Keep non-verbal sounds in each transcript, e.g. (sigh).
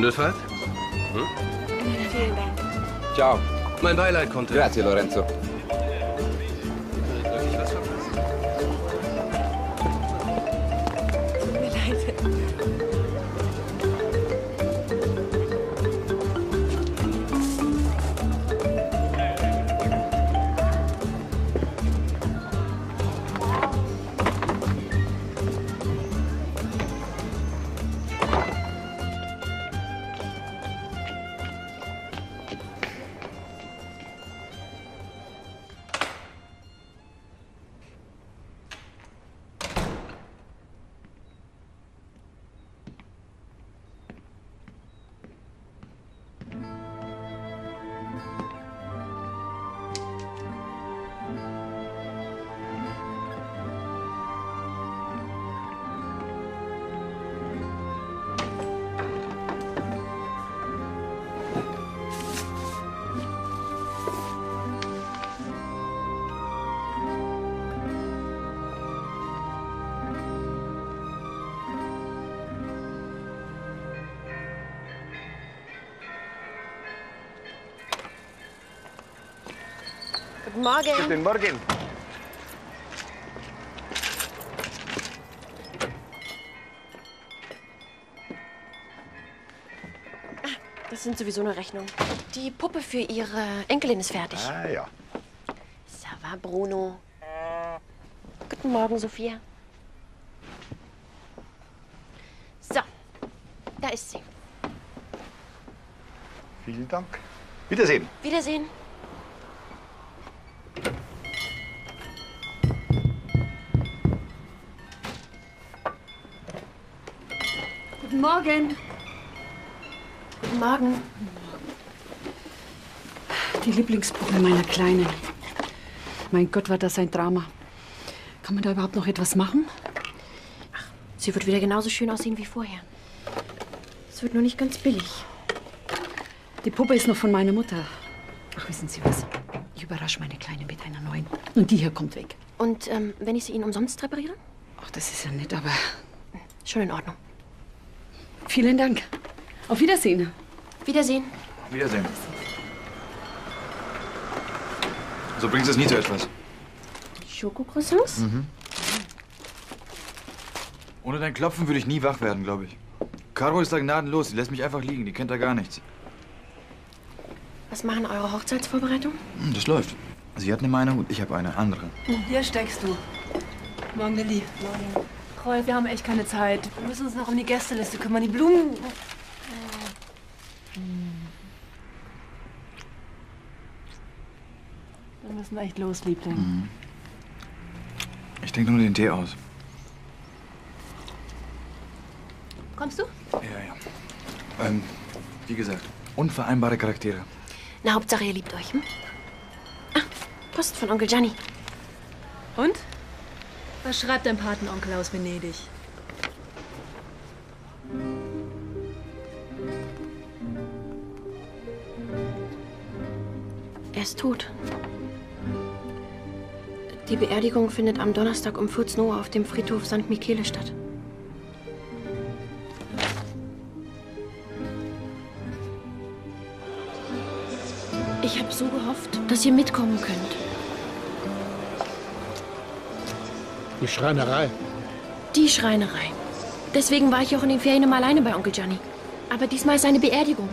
Gondelfahrt? Hm? Vielen Dank. Ciao. Mein Beileid, Conte. Grazie, Lorenzo. Morgen. Guten Morgen. Das sind sowieso nur Rechnungen. Die Puppe für Ihre Enkelin ist fertig. Ah ja. Ça va, Bruno. Guten Morgen, Sophia. So, da ist sie. Vielen Dank. Wiedersehen. Wiedersehen. Morgen. Guten Morgen. Die Lieblingspuppe meiner Kleinen. Mein Gott, war das ein Drama. Kann man da überhaupt noch etwas machen? Sie wird wieder genauso schön aussehen wie vorher. Es wird nur nicht ganz billig. Die Puppe ist noch von meiner Mutter. Ach, wissen Sie was? Ich überrasche meine Kleine mit einer neuen. Und die hier kommt weg. Und ähm, wenn ich sie Ihnen umsonst repariere? Ach, das ist ja nett, aber Schon in Ordnung. Vielen Dank. Auf Wiedersehen. Wiedersehen. Wiedersehen. So bringt es nie zu etwas. Schokocroissants? Ohne dein Klopfen würde ich nie wach werden, glaube ich. Caro ist da gnadenlos. Sie lässt mich einfach liegen. Die kennt da gar nichts. Was machen eure Hochzeitsvorbereitungen? Hm, Das läuft. Sie hat eine Meinung und ich habe eine andere. Hier steckst du. Morgen, Lilly. Morgen. Rolf, wir haben echt keine Zeit. Wir müssen uns noch um die Gästeliste kümmern. Die Blumen. Wir müssen echt los, Liebling. Ich denke nur den Tee aus. Kommst du? Ja, ja. Ähm, wie gesagt, unvereinbare Charaktere. Na, Hauptsache, ihr liebt euch, hm? Ah, Post von Onkel Gianni. Und? Was schreibt dein Patenonkel aus Venedig? Er ist tot. Die Beerdigung findet am Donnerstag um 14 Uhr auf dem Friedhof St. Michele statt. Ich habe so gehofft, dass ihr mitkommen könnt. Die Schreinerei. Die Schreinerei. Deswegen war ich auch in den Ferien immer alleine bei Onkel Gianni. Aber diesmal ist eine Beerdigung.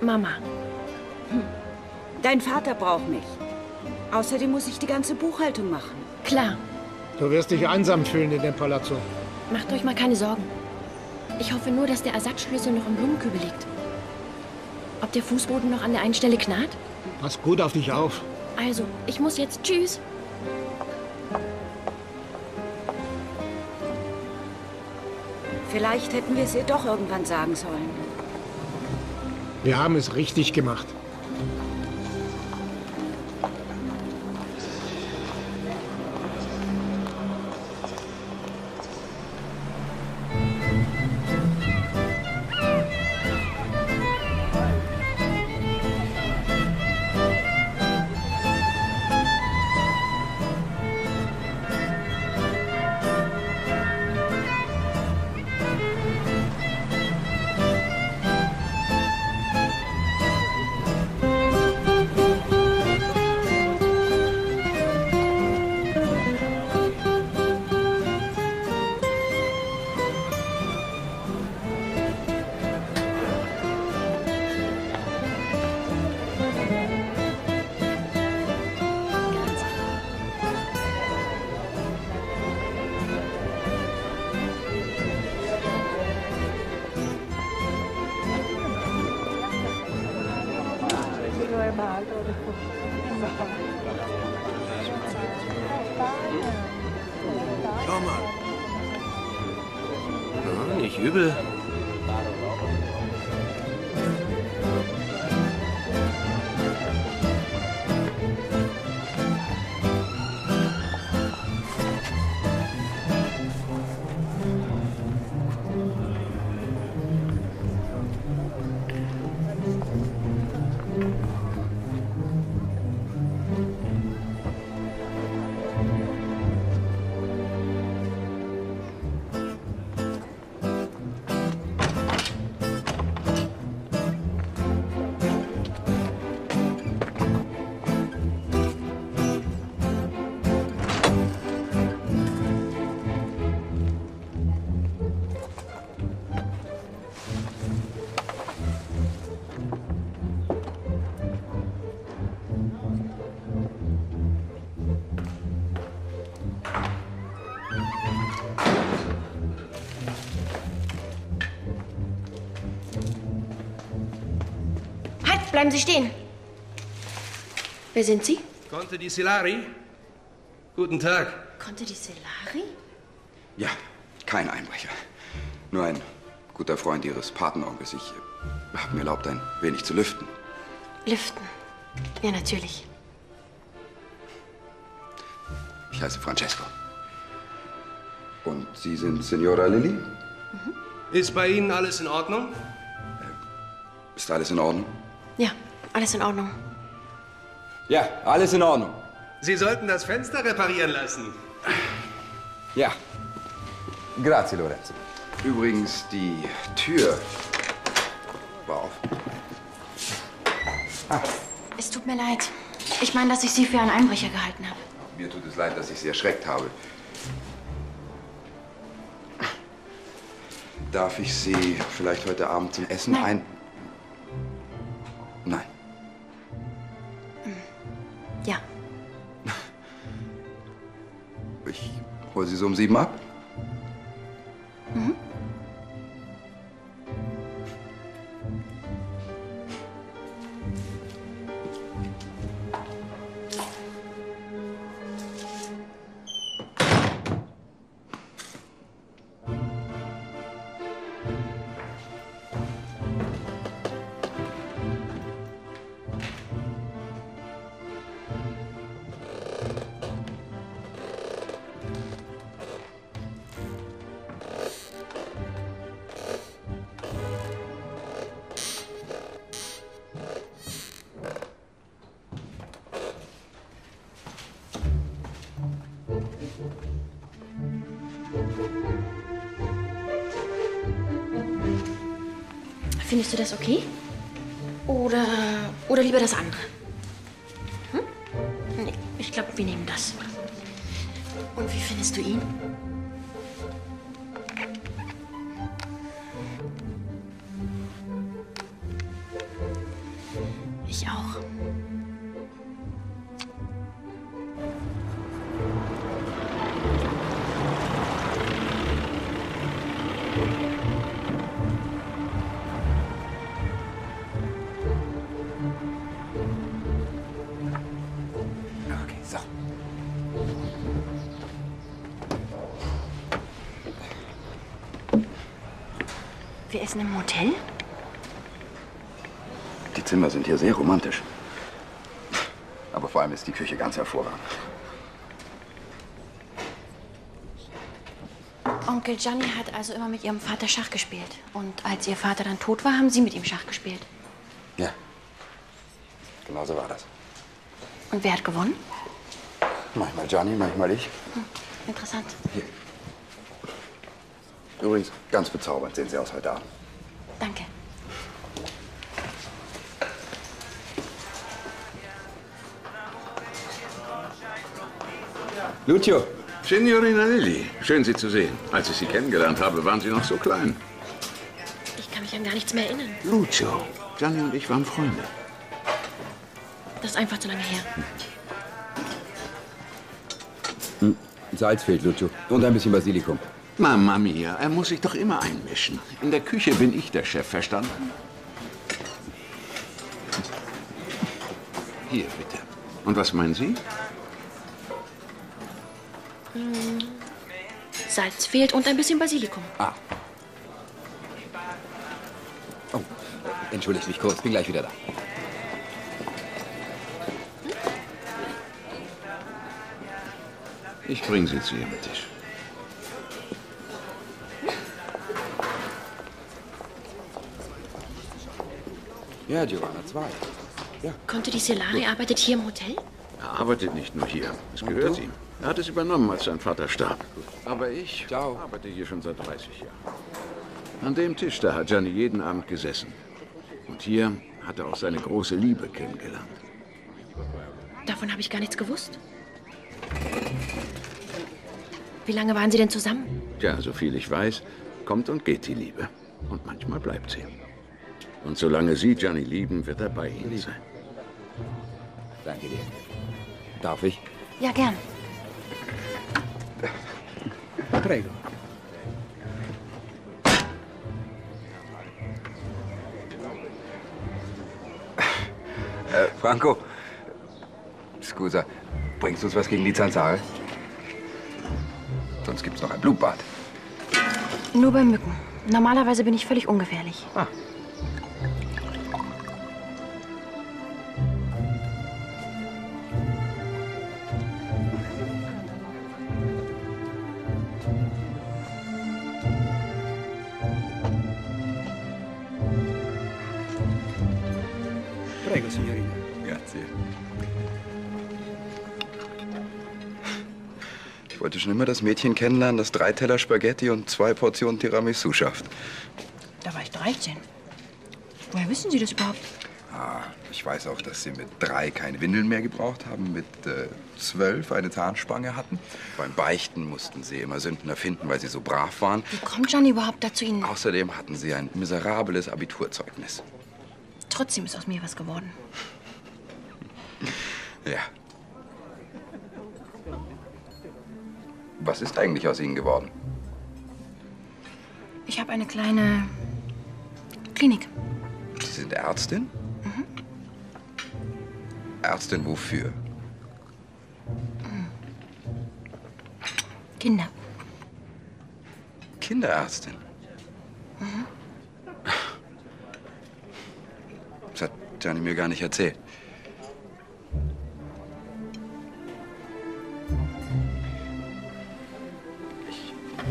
Mama, Dein Vater braucht mich. Außerdem muss ich die ganze Buchhaltung machen. klar, Du wirst dich einsam fühlen in dem Palazzo. macht euch mal keine Sorgen. Ich hoffe nur, dass der Ersatzschlüssel noch im Blumenkübel liegt. Ob der Fußboden noch an der einen Stelle knarrt? Pass gut auf dich auf. Also, ich muss jetzt. Tschüss. Vielleicht hätten wir es ihr doch irgendwann sagen sollen. Wir haben es richtig gemacht. Bleiben Sie stehen. Wer sind Sie? Conte di Silari? Guten Tag. Conte di Celari? Ja, kein Einbrecher. Nur ein guter Freund Ihres Patenonkels. Ich äh, habe mir erlaubt, ein wenig zu lüften. Lüften. Ja, natürlich. Ich heiße Francesco. Und Sie sind Signora Lilly? Ist bei Ihnen alles in Ordnung? Ist alles in Ordnung? Ja, alles in Ordnung. Ja, alles in Ordnung. Sie sollten das Fenster reparieren lassen. Ja. Grazie, Lorenzo. Übrigens, die Tür war auf. Es tut mir leid. Ich meine, dass ich Sie für einen Einbrecher gehalten habe. Mir tut es leid, dass ich Sie erschreckt habe. Darf ich Sie vielleicht heute Abend zum Essen Nein. ein... Nein. Ja. Ich hole Sie so um sieben ab. Findest du das okay? Wir essen im Hotel? Die Zimmer sind hier sehr romantisch. Aber vor allem ist die Küche ganz hervorragend. Onkel Gianni hat also immer mit ihrem Vater Schach gespielt. Und als ihr Vater dann tot war, haben Sie mit ihm Schach gespielt. Ja. Genau so war das. Und wer hat gewonnen? Manchmal Gianni, manchmal ich. Interessant. Übrigens, ganz bezaubernd sehen Sie aus heute Abend. Lucio. Signorina Lilly, schön Sie zu sehen. Als ich Sie kennengelernt habe, waren Sie noch so klein. Ich kann mich an gar nichts mehr erinnern. Lucio, Gianni und ich waren Freunde. Das ist einfach zu lange her. Hm. Salz fehlt, Lucio. Und ein bisschen Basilikum. Mamma mia, er muss sich doch immer einmischen. In der Küche bin ich der Chef, verstanden? Hier, bitte. Und was meinen Sie? Hm, Salz fehlt und ein bisschen Basilikum. Ah. Oh, entschuldigt mich kurz, bin gleich wieder da. Ich bringe Sie zu Ihrem Tisch. Ja, Giovanna, zwei. Conte di Celari arbeitet hier im Hotel? Er arbeitet nicht nur hier. Es gehört ihm. Er hat es übernommen, als sein Vater starb. Aber ich arbeite hier schon seit 30 Jahren. An dem Tisch, da hat Gianni jeden Abend gesessen. Und hier hat er auch seine große Liebe kennengelernt. Davon habe ich gar nichts gewusst. Wie lange waren Sie denn zusammen? Tja, so viel ich weiß, kommt und geht die Liebe. Und manchmal bleibt sie. Und solange Sie Gianni lieben, wird er bei Ihnen sein. Danke dir. Darf ich? Ja, gern. Prego. Äh, Franco. Scusa, bringst du uns was gegen die Zanzare? Sonst gibt's noch ein Blutbad. Nur bei Mücken. Normalerweise bin ich völlig ungefährlich. Ah. Wollte schon immer das Mädchen kennenlernen, das drei Teller Spaghetti und zwei Portionen Tiramisu schafft. Da war ich 13. Woher wissen Sie das überhaupt? Ah, ich weiß auch, dass Sie mit drei keine Windeln mehr gebraucht haben, mit äh, zwölf eine Zahnspange hatten. Beim Beichten mussten Sie immer Sünden erfinden, weil Sie so brav waren. Wie kommt Johnny überhaupt dazu, Ihnen? Außerdem hatten Sie ein miserables Abiturzeugnis. Trotzdem ist aus mir was geworden. Ja. Was ist eigentlich aus Ihnen geworden? Ich habe eine kleine Klinik. Sie sind Ärztin? Ärztin wofür? Kinder. Kinderärztin. Mhm. Das hat Gianni mir gar nicht erzählt.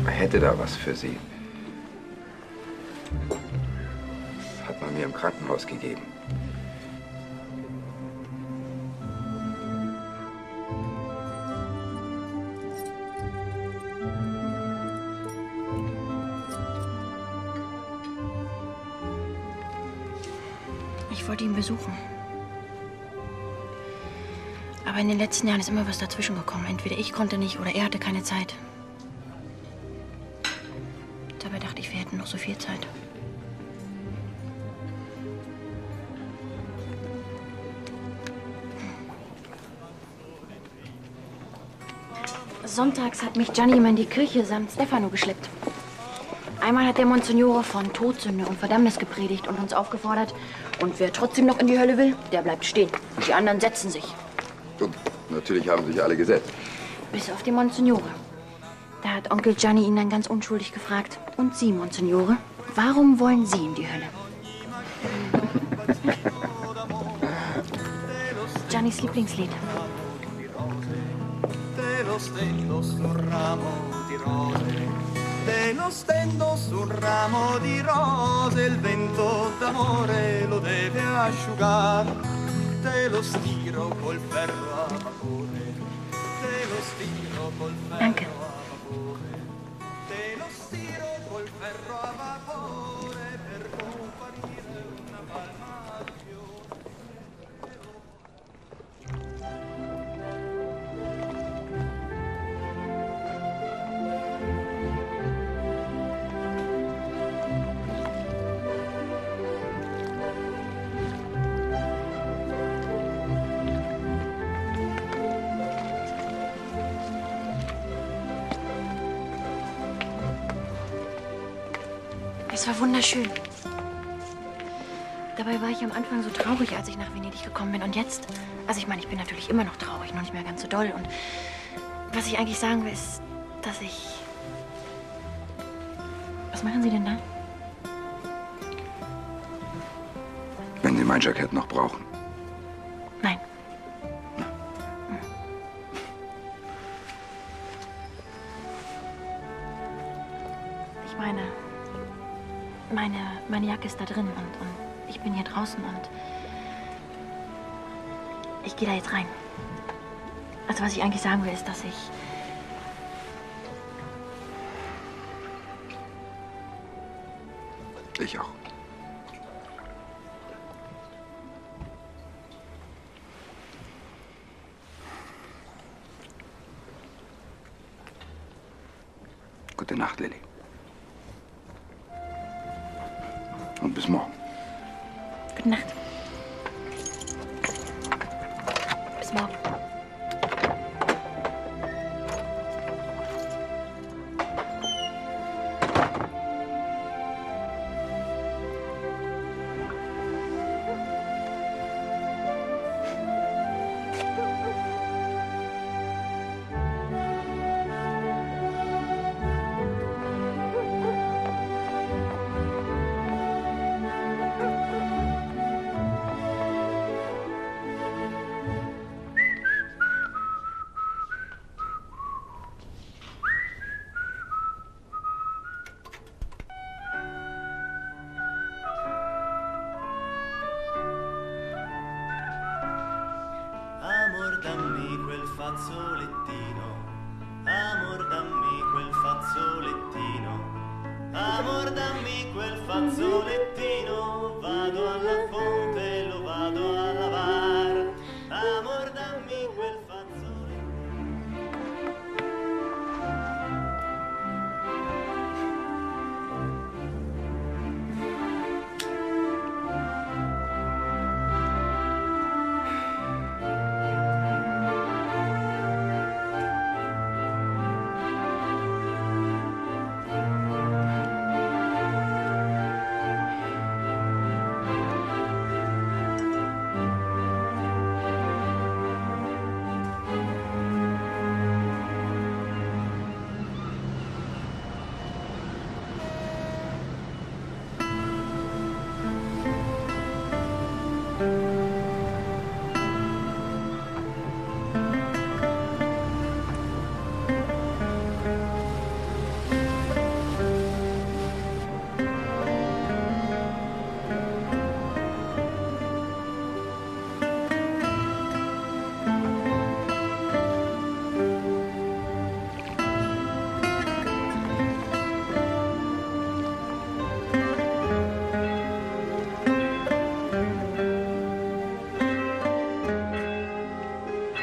Ich hätte da was für Sie. Das hat man mir im Krankenhaus gegeben. Ich wollte ihn besuchen. Aber in den letzten Jahren ist immer was dazwischen gekommen. Entweder ich konnte nicht oder er hatte keine Zeit. Sonntags hat mich Gianni immer in die Kirche samt Stefano geschleppt. Einmal hat der Monsignore von Todsünde und Verdammnis gepredigt und uns aufgefordert. Und wer trotzdem noch in die Hölle will, der bleibt stehen. Und die anderen setzen sich. Und natürlich haben sich alle gesetzt. Bis auf die Monsignore. Da hat Onkel Gianni ihn dann ganz unschuldig gefragt. Und Sie, Monsignore, warum wollen Sie in die Hölle? (laughs) Giannis Lieblingslied. Lo stendo su un ramo di rose, te lo stendo su un ramo di rose, il vento d'amore lo deve asciugare, te lo stiro col ferro a vapore, te lo stiro col ferro a vapore, Es war wunderschön. Dabei war ich am Anfang so traurig, als ich nach Venedig gekommen bin. Und jetzt, also ich meine, ich bin natürlich immer noch traurig, noch nicht mehr ganz so doll. Und was ich eigentlich sagen will, ist, dass ich... Was machen Sie denn da? Wenn Sie mein Jackett noch brauchen. Ist da drin und, und ich bin hier draußen und ich gehe da jetzt rein. Also was ich eigentlich sagen will, ist, dass ich... Ich auch. Gute Nacht, Lilly. Und bis morgen. Gute Nacht.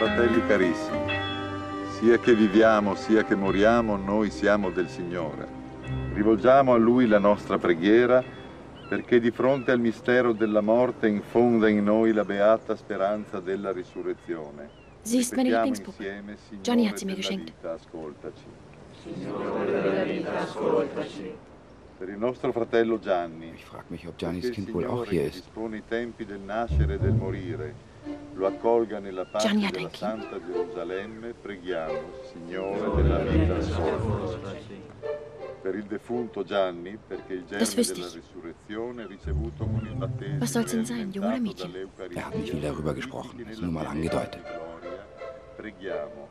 Fratelli carissimi, sia che viviamo sia che moriamo, noi siamo del Signore. Rivolgiamo a Lui la nostra preghiera perché di fronte al mistero della morte infonda in noi la beata speranza della risurrezione. Sie ist meine Ripetiamo Lieblingspuppe. insieme, Signore Johnny hat sie mir della geschenkt. vita, ascoltaci. Signore della vita, ascoltaci. Per il nostro fratello Gianni. Ich frage mich, ob Giannis perché il Kind wohl auch Signore hier che ist. dispone i tempi del nascere e del morire, lo accolga nella pace Gianni hat della ein Kind. Santa Gerusalemme, preghiamo, Signore della vita, ascoltaci. Per il defunto Gianni, perché il germe Das wüsste della ich. risurrezione ricevuto con il battesimo Was soll's denn sein, Junge oder Mädchen? Er hat nicht viel darüber gesprochen, ist nur mal angedeutet. Preghiamo.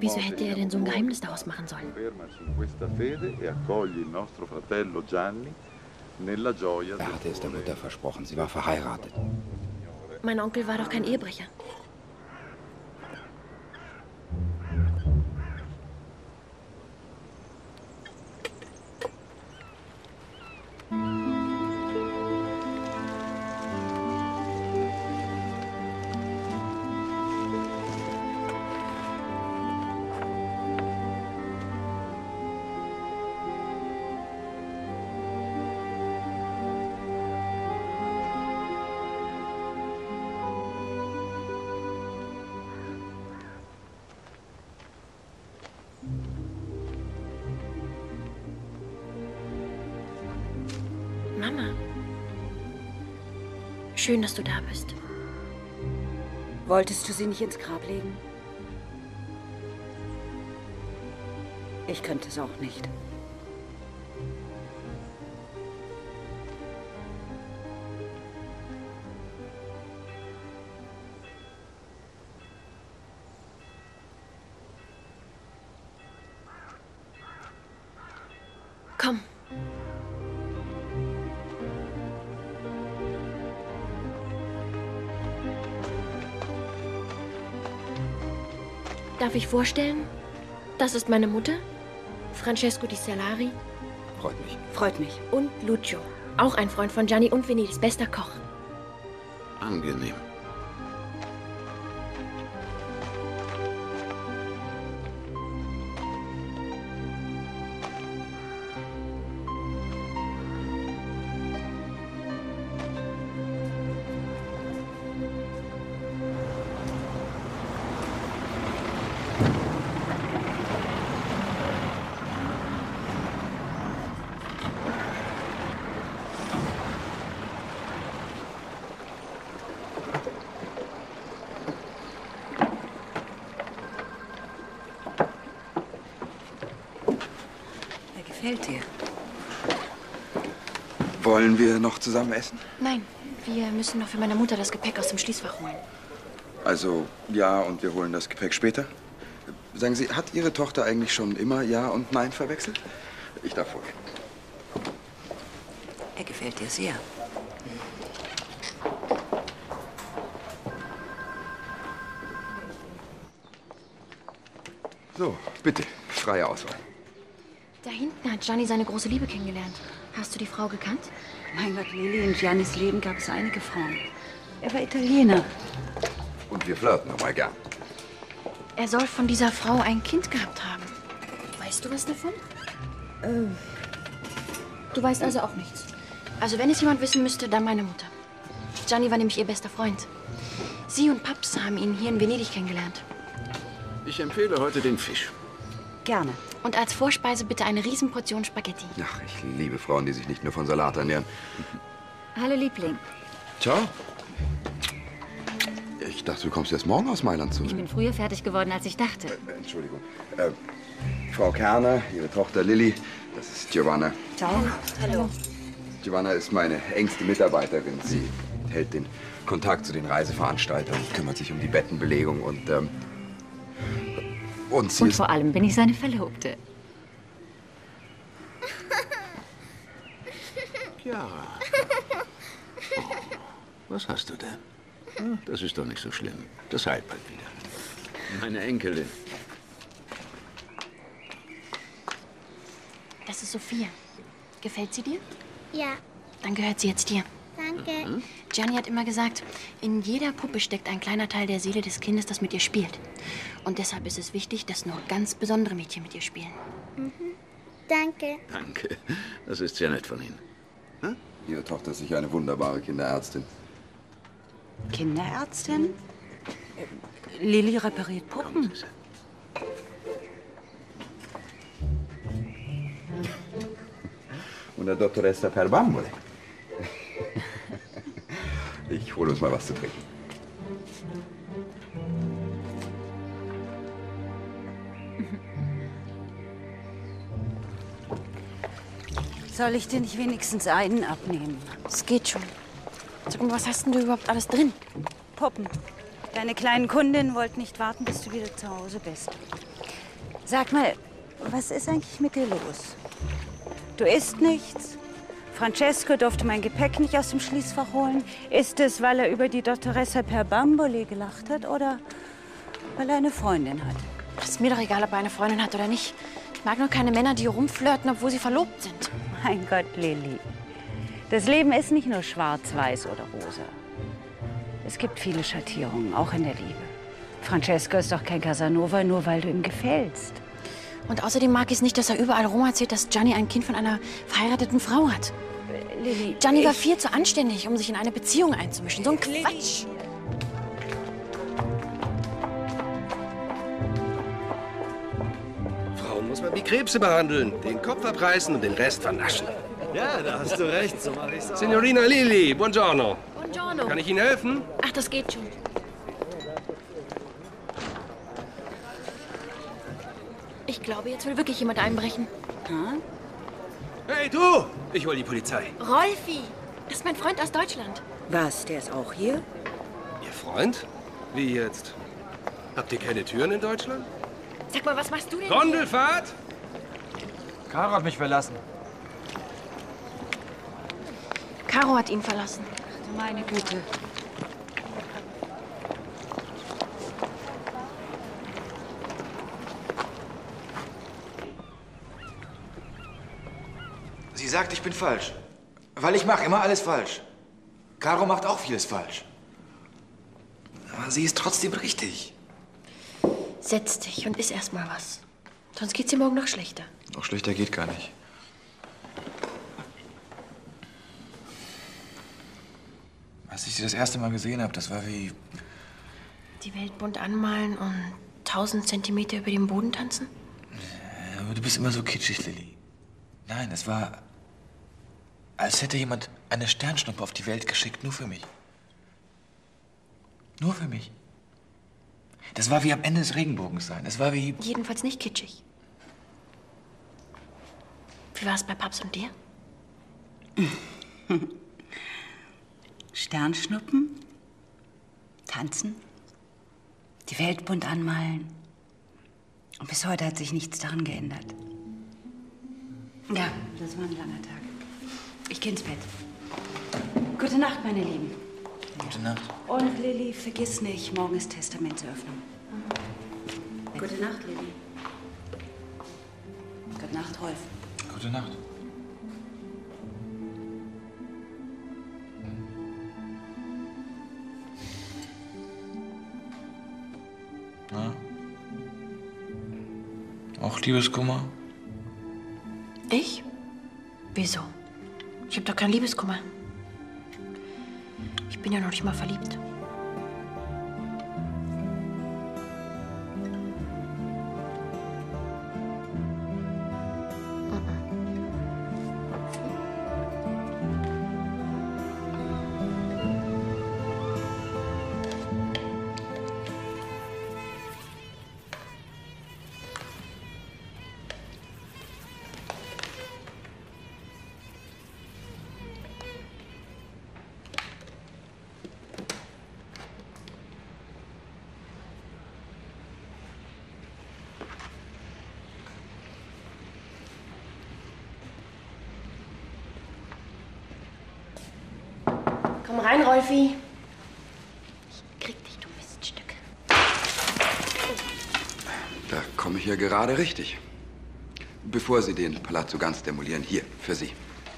Wieso hätte er denn so ein Geheimnis daraus machen sollen? Er hatte es der Mutter versprochen. Sie war verheiratet. Mein Onkel war doch kein Ehebrecher. Thank Schön, dass du da bist. Wolltest du sie nicht ins Grab legen? Ich könnte es auch nicht. Darf ich vorstellen? Das ist meine Mutter, Francesco di Salari Freut mich. Freut mich. und Lucio. Auch ein Freund von Gianni und Venedigs bester Koch. Angenehm. Gefällt dir. Wollen wir noch zusammen essen? Nein, wir müssen noch für meine Mutter das Gepäck aus dem Schließfach holen. Also ja, und wir holen das Gepäck später. Sagen Sie, hat Ihre Tochter eigentlich schon immer Ja und Nein verwechselt? Ich darf vorgehen. Er gefällt dir sehr. So, bitte, freie Auswahl. Hat Gianni seine große Liebe kennengelernt. Hast du die Frau gekannt? Mein Gott, Lili, in Giannis Leben gab es einige Frauen. Er war Italiener. Und wir flirten noch mal gern. Er soll von dieser Frau ein Kind gehabt haben. Weißt du was davon? Äh, Du weißt also auch nichts. Also wenn es jemand wissen müsste, dann meine Mutter. Gianni war nämlich ihr bester Freund. Sie und Paps haben ihn hier in Venedig kennengelernt. Ich empfehle heute den Fisch. Gerne. Und als Vorspeise bitte eine Riesenportion Spaghetti. Ach, ich liebe Frauen, die sich nicht nur von Salat ernähren. Hallo, Liebling. Ciao. Ich dachte, du kommst erst morgen aus Mailand zu. Ich bin früher fertig geworden, als ich dachte. Entschuldigung. Äh, Frau Kerner, Ihre Tochter Lilly, das ist Giovanna. Ciao. Hallo. Giovanna ist meine engste Mitarbeiterin. Sie hält den Kontakt zu den Reiseveranstaltern, kümmert sich um die Bettenbelegung und, ähm, und sie Und vor allem bin ich seine Verlobte. Chiara. Oh, was hast du denn? Hm, Das ist doch nicht so schlimm. Das heilt bald wieder. Meine Enkelin. Das ist Sophia. Gefällt sie dir? Ja, Dann gehört sie jetzt dir. danke. Gianni hat immer gesagt, in jeder Puppe steckt ein kleiner Teil der Seele des Kindes, das mit ihr spielt. Und deshalb ist es wichtig, dass nur ganz besondere Mädchen mit ihr spielen. Mhm. Danke. Danke. Das ist sehr nett von Ihnen. Ihre Tochter ist sicher eine wunderbare Kinderärztin. Kinderärztin? Lilly repariert Puppen. Una dottoressa per bambole. Ich hole uns mal was zu trinken. Soll ich dir nicht wenigstens einen abnehmen? Es geht schon. Sag mal, was hast denn du überhaupt alles drin? Puppen. Deine kleinen Kundinnen wollten nicht warten, bis du wieder zu Hause bist. Sag mal, was ist eigentlich mit dir los? Du isst nichts. Francesco durfte mein Gepäck nicht aus dem Schließfach holen. Ist es, weil er über die Dottoressa per Bambole gelacht hat oder weil er eine Freundin hat? Ist mir doch egal, ob er eine Freundin hat oder nicht. Ich mag nur keine Männer, die rumflirten, obwohl sie verlobt sind. Mein Gott, Lilly. Das Leben ist nicht nur schwarz-weiß oder rosa. Es gibt viele Schattierungen, auch in der Liebe. Francesco ist doch kein Casanova, nur weil du ihm gefällst. Und außerdem mag ich es nicht, dass er überall rum erzählt, dass Gianni ein Kind von einer verheirateten Frau hat. Lilly, Gianni war viel zu anständig, um sich in eine Beziehung einzumischen. So ein Quatsch. Frauen Krebse behandeln, den Kopf abreißen und den Rest vernaschen. Ja, da hast du recht, so mache ich's auch. Signorina Lili, buongiorno. Buongiorno. Kann ich Ihnen helfen? Ach, das geht schon. Ich glaube, jetzt will wirklich jemand einbrechen. Hey, du! Ich hol die Polizei. Rolfi, das ist mein Freund aus Deutschland. Was, der ist auch hier? Ihr Freund? Wie jetzt? Habt ihr keine Türen in Deutschland? Sag mal, was machst du denn Gondelfahrt? Caro hat mich verlassen. Caro hat ihn verlassen. Meine Güte. Sie sagt, ich bin falsch. Weil ich mache immer alles falsch. Caro macht auch vieles falsch. Aber sie ist trotzdem richtig. Setz dich und iss erst mal was. Sonst geht's dir morgen noch schlechter. Noch schlechter geht gar nicht. Als ich sie das erste Mal gesehen habe, das war wie... Die Welt bunt anmalen und tausend Zentimeter über dem Boden tanzen? Aber du bist immer so kitschig, Lilly. Nein, es war... Als hätte jemand eine Sternschnuppe auf die Welt geschickt, nur für mich. Nur für mich. Das war wie am Ende des Regenbogens sein. Es war wie... Jedenfalls nicht kitschig. Wie war es bei Paps und dir? (laughs) Sternschnuppen? Tanzen? Die Welt bunt anmalen? Und bis heute hat sich nichts daran geändert. Ja, das war ein langer Tag. Ich geh ins Bett. Gute Nacht, meine Lieben. Gute Nacht. Und Lilly, vergiss nicht, morgen ist Testamentseröffnung. Gute Nacht, Lilly. Gute Nacht, Rolf. Gute Nacht. Na? Auch Liebeskummer? Ich? Wieso? Ich habe doch keinen Liebeskummer. Ich bin ja noch nicht mal verliebt. Gerade richtig. Bevor Sie den Palazzo ganz demolieren, hier, für Sie.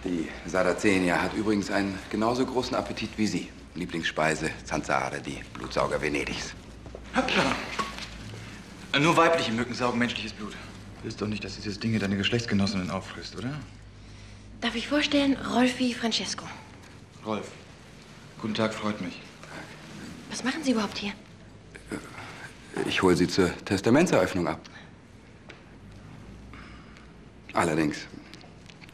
Die Sarrazenia hat übrigens einen genauso großen Appetit wie Sie. Lieblingsspeise, Zanzare, die Blutsauger Venedigs. Nur weibliche Mücken saugen menschliches Blut. Du willst doch nicht, dass dieses Ding hier deine Geschlechtsgenossinnen auffrisst, oder? Darf ich vorstellen, Rolfi Francesco. Rolf. Guten Tag, freut mich. Was machen Sie überhaupt hier? Ich hole Sie zur Testamentseröffnung ab. Allerdings,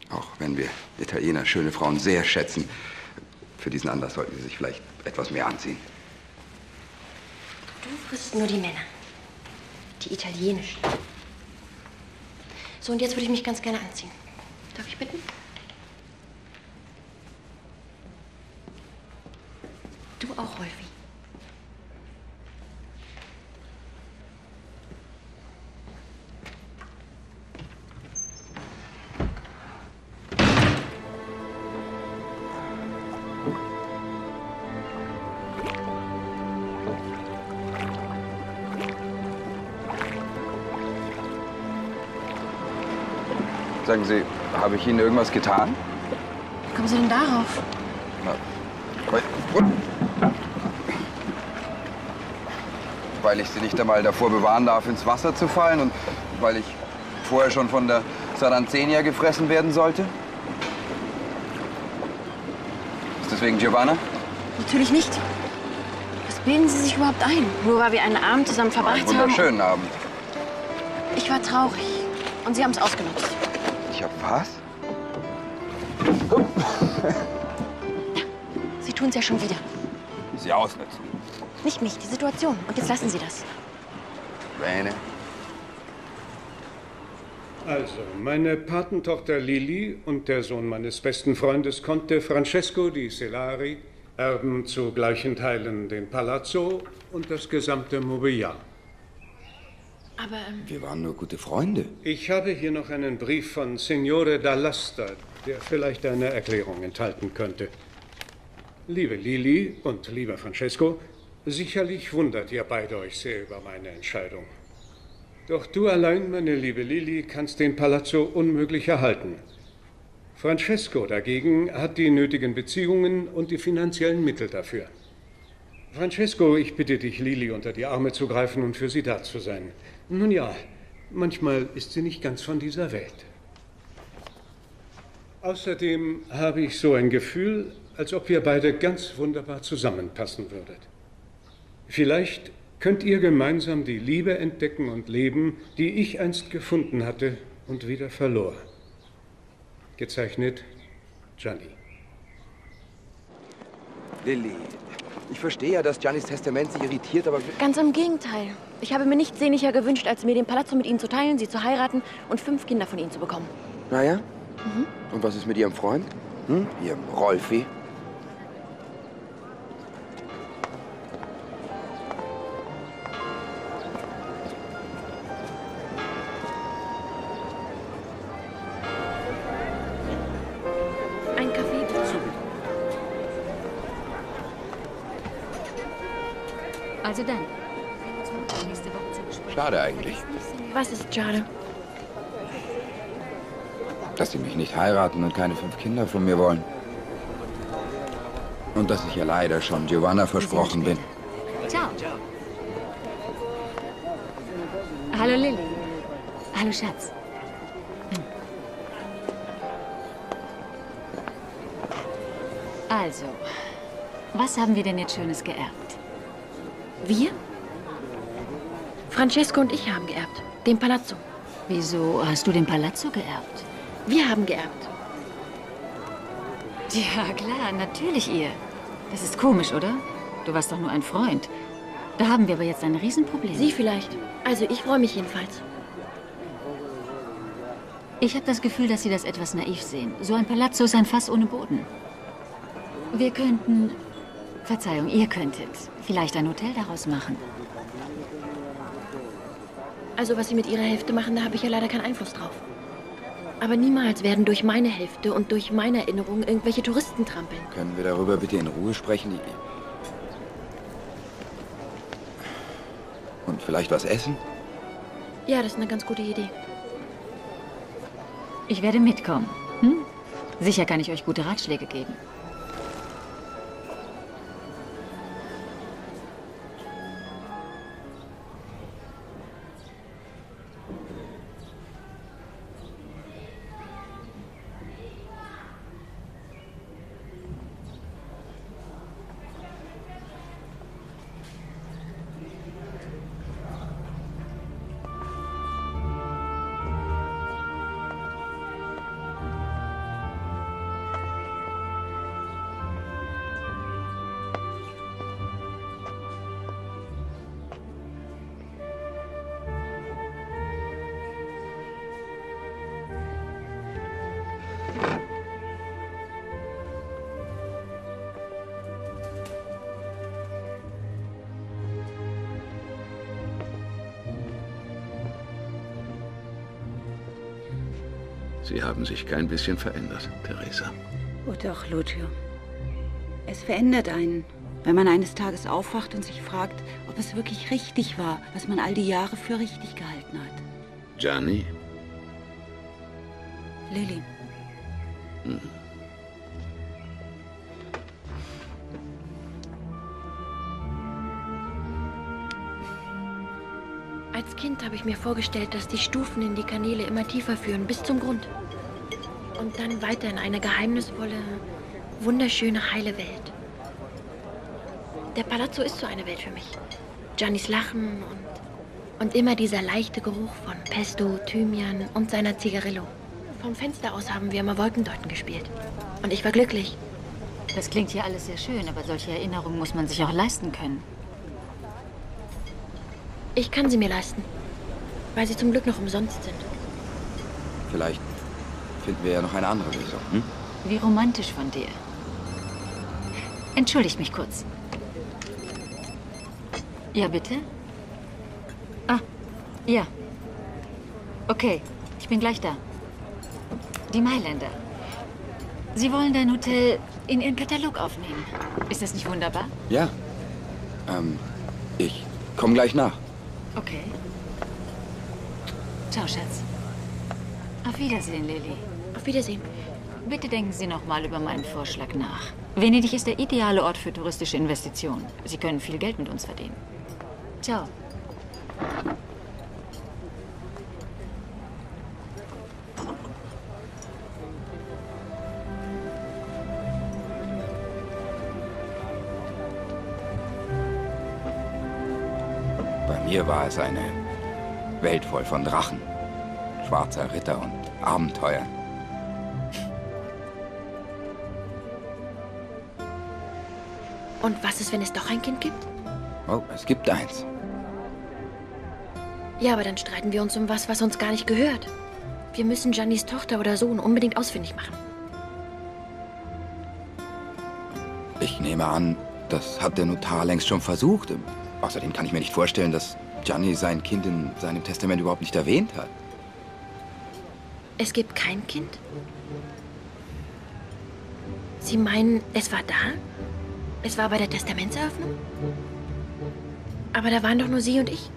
auch wenn wir Italiener schöne Frauen sehr schätzen, für diesen Anlass sollten Sie sich vielleicht etwas mehr anziehen. Du frisst nur die Männer. Die italienischen. So, und jetzt würde ich mich ganz gerne anziehen. Darf ich bitten? Sagen Sie, habe ich Ihnen irgendwas getan? Wie kommen Sie denn darauf? Na, weil, weil ich Sie nicht einmal davor bewahren darf, ins Wasser zu fallen und weil ich vorher schon von der Saranzenia gefressen werden sollte? Ist deswegen Giovanna? Natürlich nicht. Was bilden Sie sich überhaupt ein? Nur weil wir einen Abend zusammen verbracht Einen haben? wunderschönen Abend. Ich war traurig. Und Sie haben es ausgenutzt. Was? (laughs) Sie tun es ja schon wieder. Sie ausnutzen. Nicht mich, die Situation. Und jetzt lassen Sie das. Bene. Also, meine Patentochter Lili und der Sohn meines besten Freundes Conte Francesco di Celari erben zu gleichen Teilen den Palazzo und das gesamte Mobiliar. Aber ähm, Wir waren nur gute Freunde. Ich habe hier noch einen Brief von Signore Dall'Asta, der vielleicht eine Erklärung enthalten könnte. Liebe Lili und lieber Francesco, sicherlich wundert ihr beide euch sehr über meine Entscheidung. Doch du allein, meine liebe Lili, kannst den Palazzo unmöglich erhalten. Francesco dagegen hat die nötigen Beziehungen und die finanziellen Mittel dafür. Francesco, ich bitte dich, Lili unter die Arme zu greifen und für sie da zu sein. Nun ja, manchmal ist sie nicht ganz von dieser Welt. Außerdem habe ich so ein Gefühl, als ob ihr beide ganz wunderbar zusammenpassen würdet. Vielleicht könnt ihr gemeinsam die Liebe entdecken und leben, die ich einst gefunden hatte und wieder verlor. Gezeichnet Gianni. Lilly, ich verstehe ja, dass Giannis Testament Sie irritiert, aber... Ganz im Gegenteil. Ich habe mir nichts sehnlicher gewünscht, als mir den Palazzo mit Ihnen zu teilen, Sie zu heiraten und fünf Kinder von Ihnen zu bekommen. Naja, Mhm. und was ist mit Ihrem Freund? Hm? Ihrem Rolfi? Ein Kaffee? Also dann. Schade eigentlich, Was ist schade? dass Sie mich nicht heiraten und keine fünf Kinder von mir wollen. Und dass ich ja leider schon Giovanna versprochen bin. Ciao. Hallo Lilly. Hallo Schatz. Also, was haben wir denn jetzt Schönes geerbt? Wir? Francesco und ich haben geerbt. Den Palazzo. Wieso hast du den Palazzo geerbt? Wir haben geerbt. Ja, klar, natürlich ihr. Das ist komisch, oder? Du warst doch nur ein Freund. Da haben wir aber jetzt ein Riesenproblem. Sie vielleicht. Also ich freue mich jedenfalls. Ich habe das Gefühl, dass Sie das etwas naiv sehen. So ein Palazzo ist ein Fass ohne Boden. Wir könnten... Verzeihung, ihr könntet vielleicht ein Hotel daraus machen. Also was Sie mit Ihrer Hälfte machen, da habe ich ja leider keinen Einfluss drauf. Aber niemals werden durch meine Hälfte und durch meine Erinnerung irgendwelche Touristen trampeln. Können wir darüber bitte in Ruhe sprechen? Und vielleicht was essen? Ja, das ist eine ganz gute Idee. Ich werde mitkommen. Hm? Sicher kann ich euch gute Ratschläge geben. Haben sich kein bisschen verändert, Theresa. Oh doch, Lucio. Es verändert einen, wenn man eines Tages aufwacht und sich fragt, ob es wirklich richtig war, was man all die Jahre für richtig gehalten hat. Gianni? Lilly, Hm. Als Kind habe ich mir vorgestellt, dass die Stufen in die Kanäle immer tiefer führen, bis zum Grund. Und dann weiter in eine geheimnisvolle, wunderschöne, heile Welt. Der Palazzo ist so eine Welt für mich. Giannis Lachen und, und immer dieser leichte Geruch von Pesto, Thymian und seiner Zigarillo. Vom Fenster aus haben wir immer Wolkendeuten gespielt. Und ich war glücklich. Das klingt hier alles sehr schön, aber solche Erinnerungen muss man sich auch leisten können. Ich kann sie mir leisten. Weil sie zum Glück noch umsonst sind. Vielleicht finden wir ja noch eine andere Lösung. Hm? Wie romantisch von dir. Entschuldigt mich kurz. Ja, bitte? Ah, ja. Okay, ich bin gleich da. Die Mailänder. Sie wollen dein Hotel in Ihren Katalog aufnehmen. Ist das nicht wunderbar? Ja. Ähm, ich komme gleich nach. Okay. Ciao, Schatz. Auf Wiedersehen, Lilly. Auf Wiedersehen. Bitte denken Sie noch mal über meinen Vorschlag nach. Venedig ist der ideale Ort für touristische Investitionen. Sie können viel Geld mit uns verdienen. Ciao. Bei mir war es eine Welt voll von Drachen, schwarzer Ritter und Abenteuern. Und was ist, wenn es doch ein Kind gibt? Oh, es gibt eins. Ja, aber dann streiten wir uns um was, was uns gar nicht gehört. Wir müssen Giannis Tochter oder Sohn unbedingt ausfindig machen. Ich nehme an, das hat der Notar längst schon versucht. Außerdem kann ich mir nicht vorstellen, dass Gianni sein Kind in seinem Testament überhaupt nicht erwähnt hat. Es gibt kein Kind? Sie meinen, es war da? Es war bei der Testamentseröffnung? Aber da waren doch nur Sie und ich.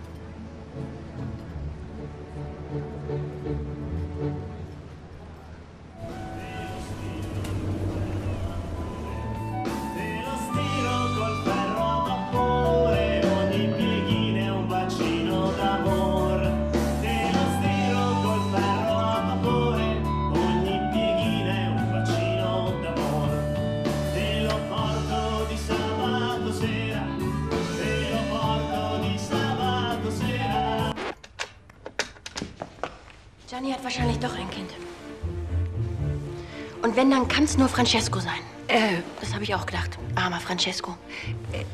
Es nur Francesco sein. Äh, das habe ich auch gedacht. Armer Francesco.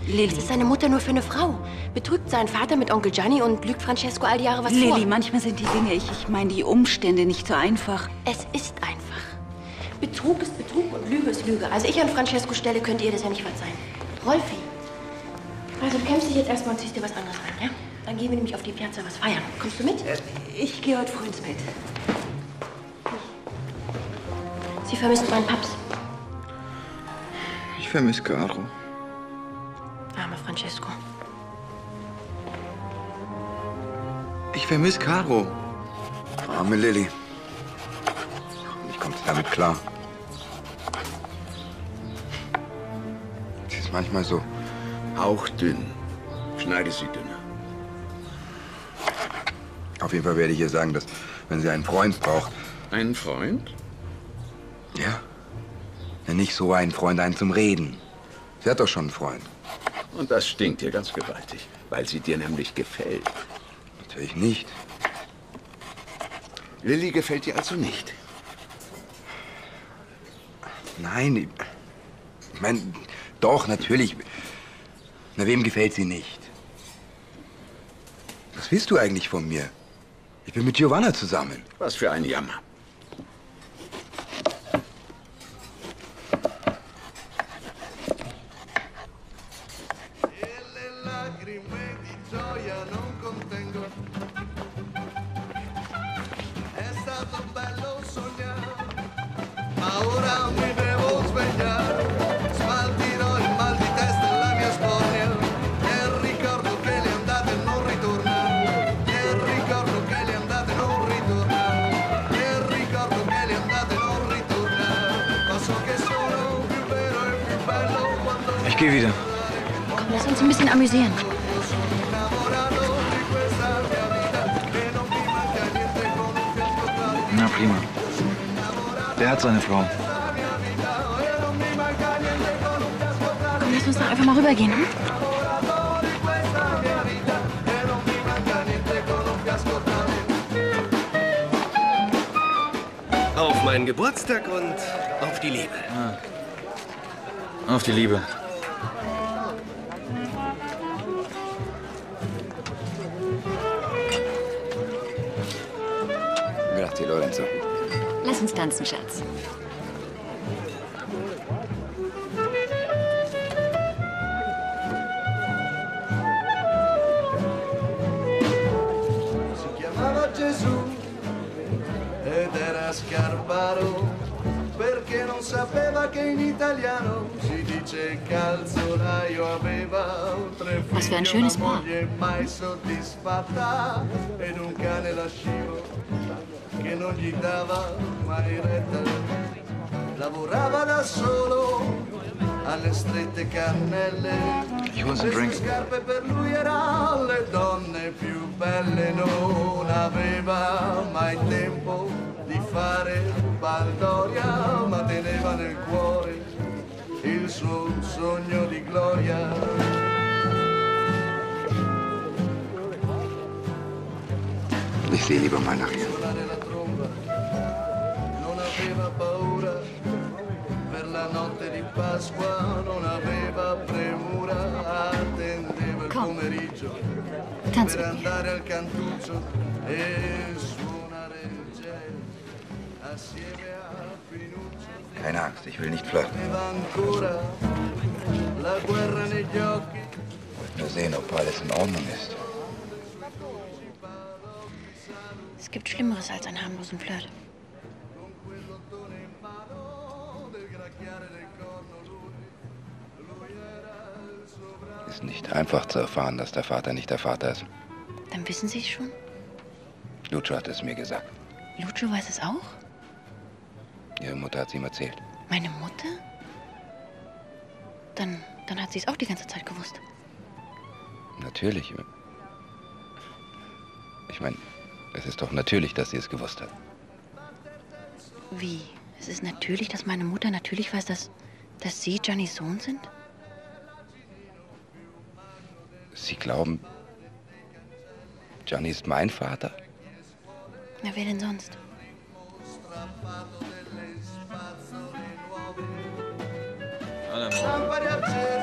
Lili. Es ist seine Mutter nur für eine Frau. Betrügt seinen Vater mit Onkel Gianni und lügt Francesco all die Jahre was vor. Lilly, manchmal sind die Dinge, ich, ich meine die Umstände nicht so einfach. Es ist einfach. Betrug ist Betrug und Lüge ist Lüge. Also ich an Francescos Stelle könnt ihr das ja nicht verzeihen. Rolfi. Also du kämpfst dich jetzt erstmal und ziehst dir was anderes an, ja? Dann gehen wir nämlich auf die Piazza was feiern. Kommst du mit? Ich gehe heute früh ins Bett. Sie vermisst meinen Paps. Ich vermisse Caro. Armer Francesco. Ich vermisse Caro. Arme Lilly. Ich komme damit klar. Sie ist manchmal so hauchdünn. Schneide sie dünner. Auf jeden Fall werde ich ihr sagen, dass, wenn sie einen Freund braucht. Einen Freund? Ja. ja. Nicht so einen Freund, einen zum Reden. Sie hat doch schon einen Freund. Und das stinkt ihr ganz gewaltig, weil sie dir nämlich gefällt. Natürlich nicht. Lilly gefällt dir also nicht? Nein, ich, ich meine, doch, natürlich. Na, wem gefällt sie nicht? Was willst du eigentlich von mir? Ich bin mit Giovanna zusammen. Was für ein Jammer. Gehe wieder. Komm, lass uns ein bisschen amüsieren. Na prima. Der hat seine Frau. Komm, lass uns doch einfach mal rübergehen. Hm? Auf meinen Geburtstag und auf die Liebe. Auf die Liebe. Tanzen, Schatz. Scarparo perché non sapeva che in italiano si dice calzolaio aveva tre figli, una moglie mai soddisfatta ed un cane da scivo che non gli dava mai retta. Lavorava da solo alle strette cannelle. Queste drinking. scarpe per lui erano le donne più belle. Non aveva mai tempo di fare baldoria ma teneva nel cuore il suo sogno di gloria. Sehe lieber mal tromba non aveva paura per la notte di Pasqua non aveva premura attendeva il pomeriggio per andare al cantuccio e suonare il jazz assieme a Pinuccio Keine Angst, ich will nicht flirten. negli occhi Nur sehen, ob alles in Ordnung ist. Es gibt Schlimmeres als einen harmlosen Flirt. Ist nicht einfach zu erfahren, dass der Vater nicht der Vater ist. Dann wissen Sie es schon? Lucio hat es mir gesagt. Lucio weiß es auch? Ihre Mutter hat es ihm erzählt. Meine Mutter? Dann, dann hat sie es auch die ganze Zeit gewusst. Natürlich. Ich meine, es ist doch natürlich, dass sie es gewusst hat. Wie? Es ist natürlich, dass meine Mutter natürlich weiß, dass, dass Sie Johnnys Sohn sind? Sie glauben, Johnny ist mein Vater? Na, wer denn sonst? lampade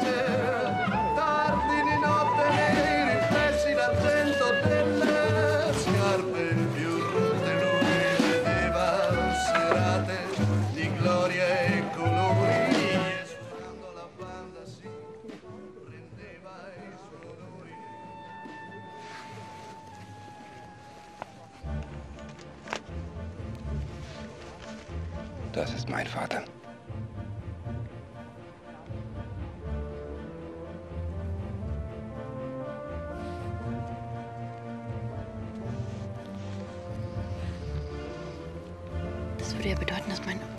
Das ist mein Vater. Das würde ja bedeuten, dass meine.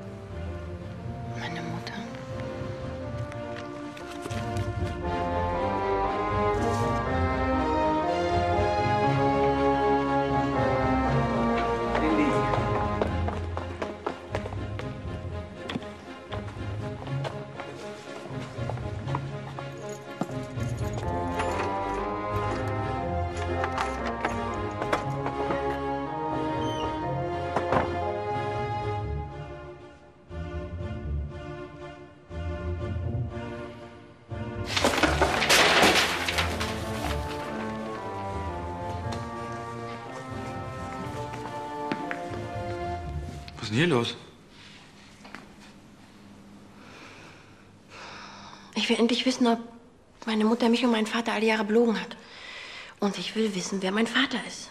Hier los? Ich will endlich wissen, ob meine Mutter mich und meinen Vater all die Jahre belogen hat. Und ich will wissen, wer mein Vater ist.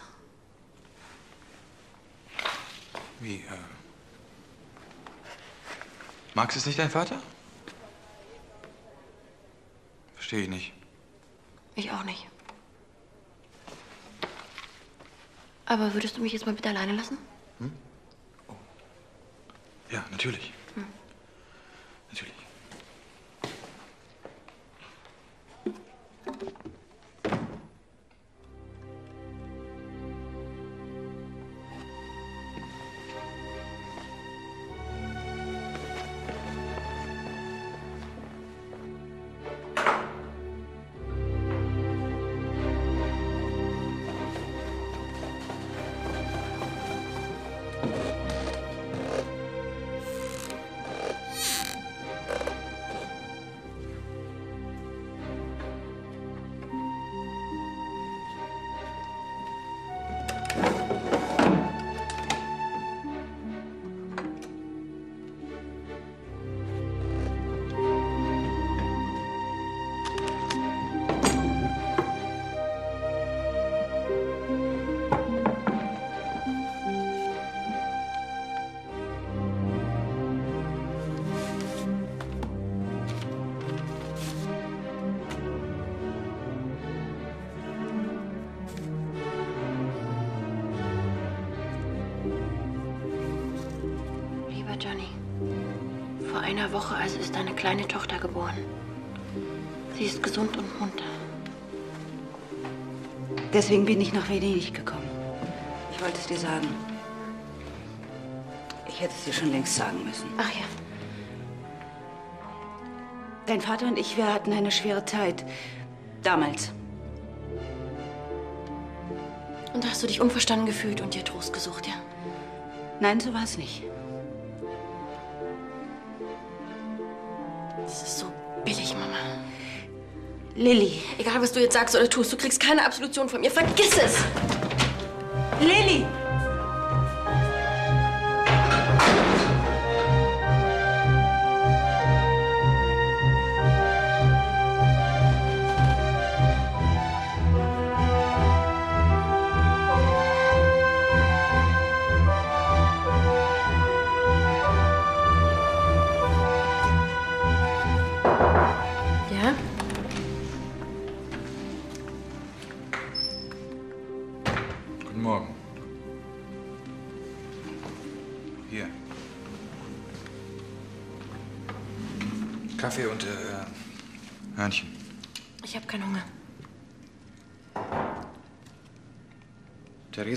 Wie, äh. Max ist nicht dein Vater? Verstehe ich nicht. Ich auch nicht. Aber würdest du mich jetzt mal bitte alleine lassen? Ja, natürlich. Geboren. Sie ist gesund und munter. Deswegen bin ich nach Venedig gekommen. Ich wollte es dir sagen. Ich hätte es dir schon längst sagen müssen. Ach ja. Dein Vater und ich, wir hatten eine schwere Zeit. Damals. Und da hast du dich unverstanden gefühlt und dir Trost gesucht, ja? Nein, so war es nicht. Das ist so billig, Mama. Lilly. Egal, was du jetzt sagst oder tust, du kriegst keine Absolution von mir. Vergiss es! Lilly!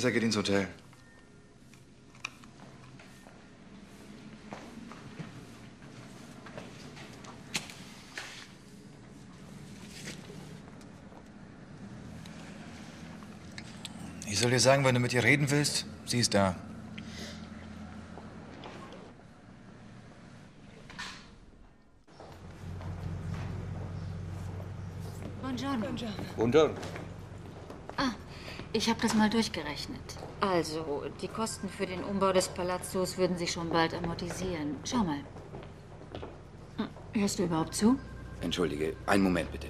Theresa geht ins Hotel. Ich soll dir sagen, wenn du mit ihr reden willst, sie ist da. Buongiorno. Buongiorno. Ich habe das mal durchgerechnet. Also, die Kosten für den Umbau des Palazzos würden sich schon bald amortisieren. Schau mal. Hörst du überhaupt zu? Entschuldige, einen Moment bitte.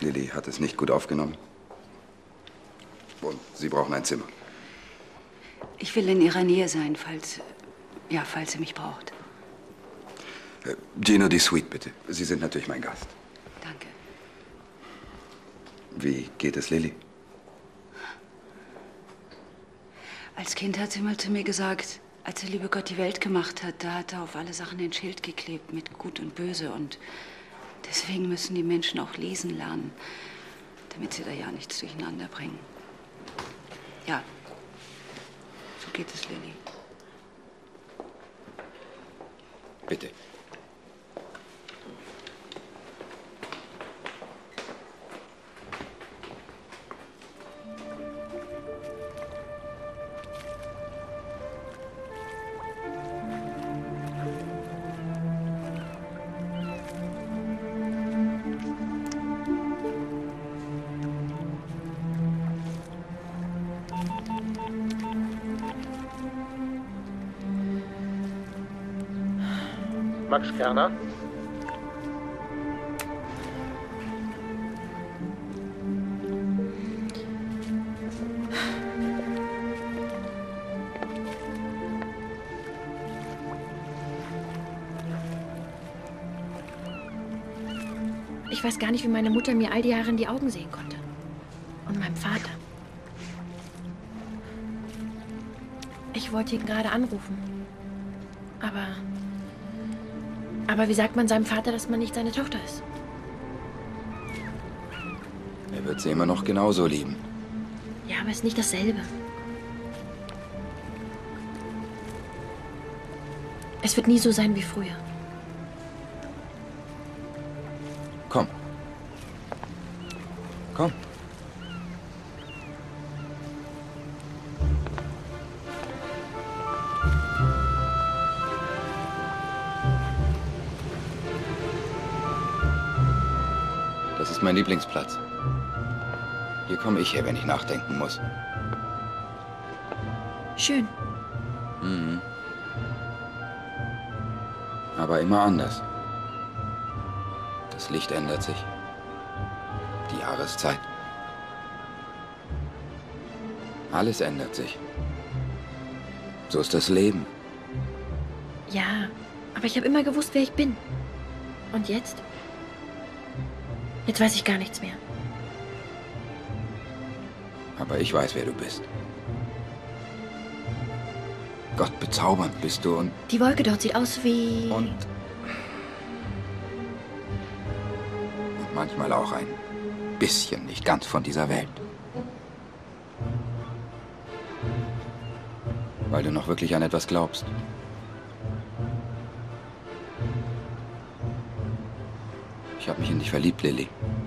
Lilly hat es nicht gut aufgenommen. Und Sie brauchen ein Zimmer. Ich will in ihrer Nähe sein, falls. Ja, falls sie mich braucht. Äh, Gino, die Suite bitte. Sie sind natürlich mein Gast. Wie geht es Lilly? Als Kind hat sie mal zu mir gesagt, als der liebe Gott die Welt gemacht hat, da hat er auf alle Sachen ein Schild geklebt mit Gut und Böse. Und deswegen müssen die Menschen auch lesen lernen, damit sie da ja nichts durcheinander bringen. Ja, so geht es Lilly. Bitte. Max Kerner? Ich weiß gar nicht, wie meine Mutter mir all die Jahre in die Augen sehen konnte. Und meinem Vater. Ich wollte ihn gerade anrufen. Aber. Aber wie sagt man seinem Vater, dass man nicht seine Tochter ist? Er wird sie immer noch genauso lieben. Ja, aber es ist nicht dasselbe. Es wird nie so sein wie früher. Lieblingsplatz. Hier komme ich her, wenn ich nachdenken muss. Schön. Mhm. Aber immer anders. Das Licht ändert sich. Die Jahreszeit. Alles ändert sich. So ist das Leben. Ja, aber ich habe immer gewusst, wer ich bin. Und jetzt? Jetzt weiß ich gar nichts mehr. Aber ich weiß, wer du bist. Gott, bezaubernd bist du und, Die Wolke dort sieht aus wie... und manchmal auch ein bisschen nicht ganz von dieser Welt. Weil du noch wirklich an etwas glaubst. Ich habe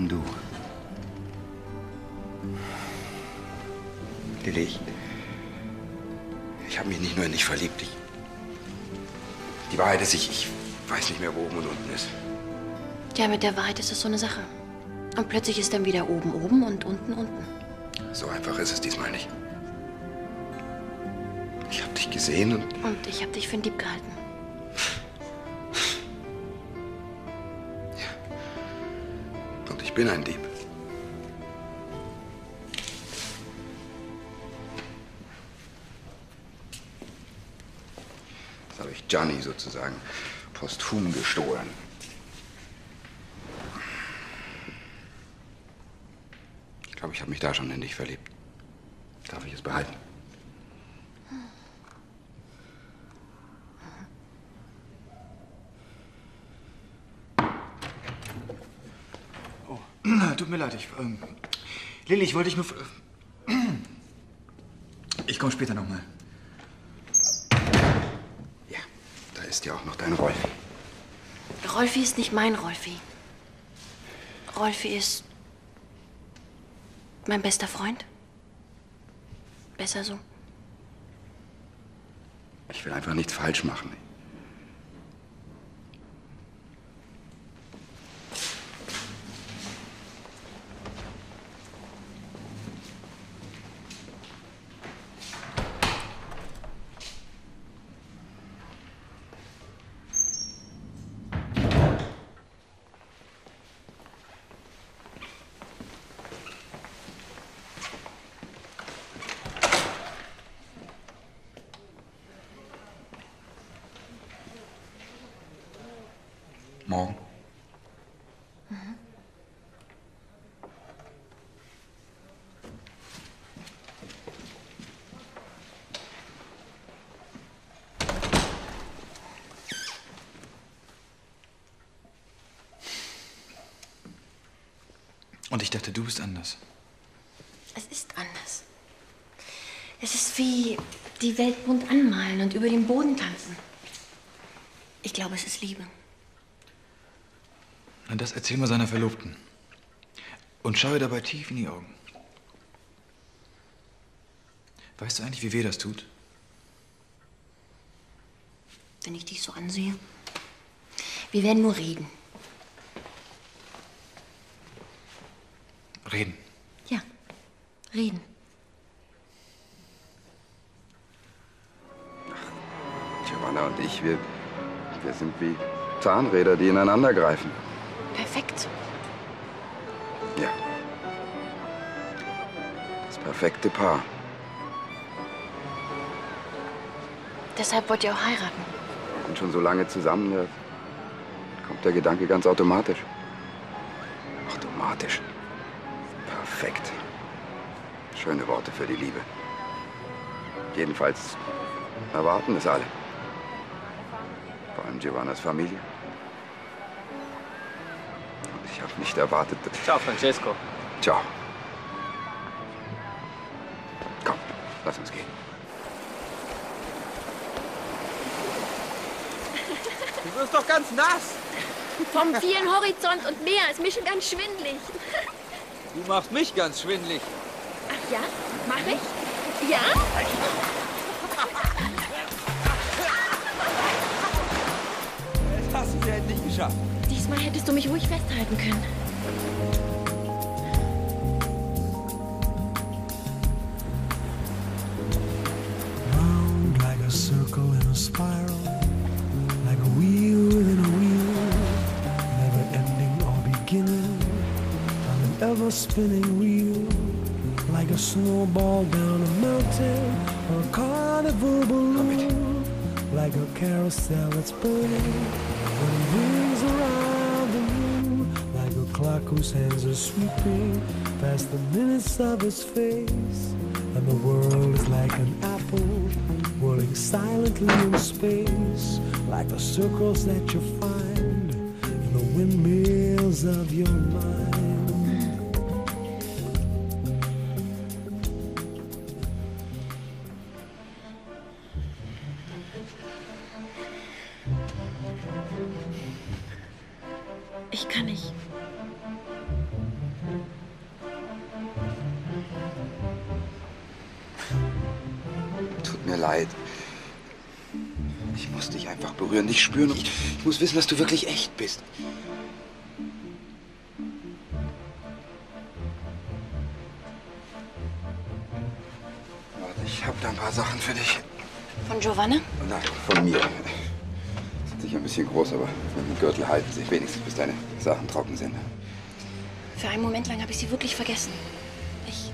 allem du. Lilly, ich, ich habe mich nicht nur in dich verliebt. Ich, die Wahrheit ist, ich, ich weiß nicht mehr, wo oben und unten ist. Ja, mit der Wahrheit ist es so eine Sache. Und plötzlich ist dann wieder oben oben und unten unten. So einfach ist es diesmal nicht. Ich habe dich gesehen und Und ich habe dich für einen Dieb gehalten. Bin ein Dieb. Das habe ich Gianni sozusagen posthum gestohlen. Ich glaube, ich habe mich da schon in dich verliebt. Darf ich es behalten? Tut mir leid, ich. Ähm, Lilly, ich wollte dich nur. Ich komme später nochmal. Da ist ja auch noch dein Rolfi. Rolfi ist nicht mein Rolfi. Rolfi ist mein bester Freund. Besser so. Ich will einfach nichts falsch machen. Morgen. Und ich dachte, du bist anders. Es ist anders. Es ist wie die Welt bunt anmalen und über den Boden tanzen. Ich glaube, es ist Liebe. Na, das erzähl mal seiner Verlobten. Und schau ihr dabei tief in die Augen. Weißt du eigentlich, wie weh das tut? Wenn ich dich so ansehe. Wir werden nur reden. Reden. Ja, reden. Giovanna und ich, wir, wir sind wie Zahnräder, die ineinander greifen. Perfekt. Ja. Das perfekte Paar. Deshalb wollt ihr auch heiraten. Wir sind schon so lange zusammen, da kommt der Gedanke ganz automatisch. Automatisch. Perfekt. Schöne Worte für die Liebe. Jedenfalls erwarten es alle. Vor allem Giovannas Familie. Und ich habe nicht erwartet, dass... Ciao, Francesco. Ciao. Komm, lass uns gehen. Du wirst doch ganz nass. Vom vielen Horizont und Meer ist mir schon ganz schwindlig. Du machst mich ganz schwindlig. Ach ja? Mach ich? Ja? Jetzt hast du ja endlich geschafft. Diesmal hättest du mich ruhig festhalten können. It around the room, like a clock whose hands are sweeping past the minutes of his face, and the world is like an apple whirling silently in space, like the circles that you find in the windmills of your mind. Spüren. Ich, ich muss wissen, dass du wirklich echt bist. Warte, ich habe da ein paar Sachen für dich. Von Giovanna? Nein, von mir. Sind sicher ein bisschen groß, aber mit dem Gürtel halten sich wenigstens, bis deine Sachen trocken sind. Für einen Moment lang habe ich sie wirklich vergessen. Ich.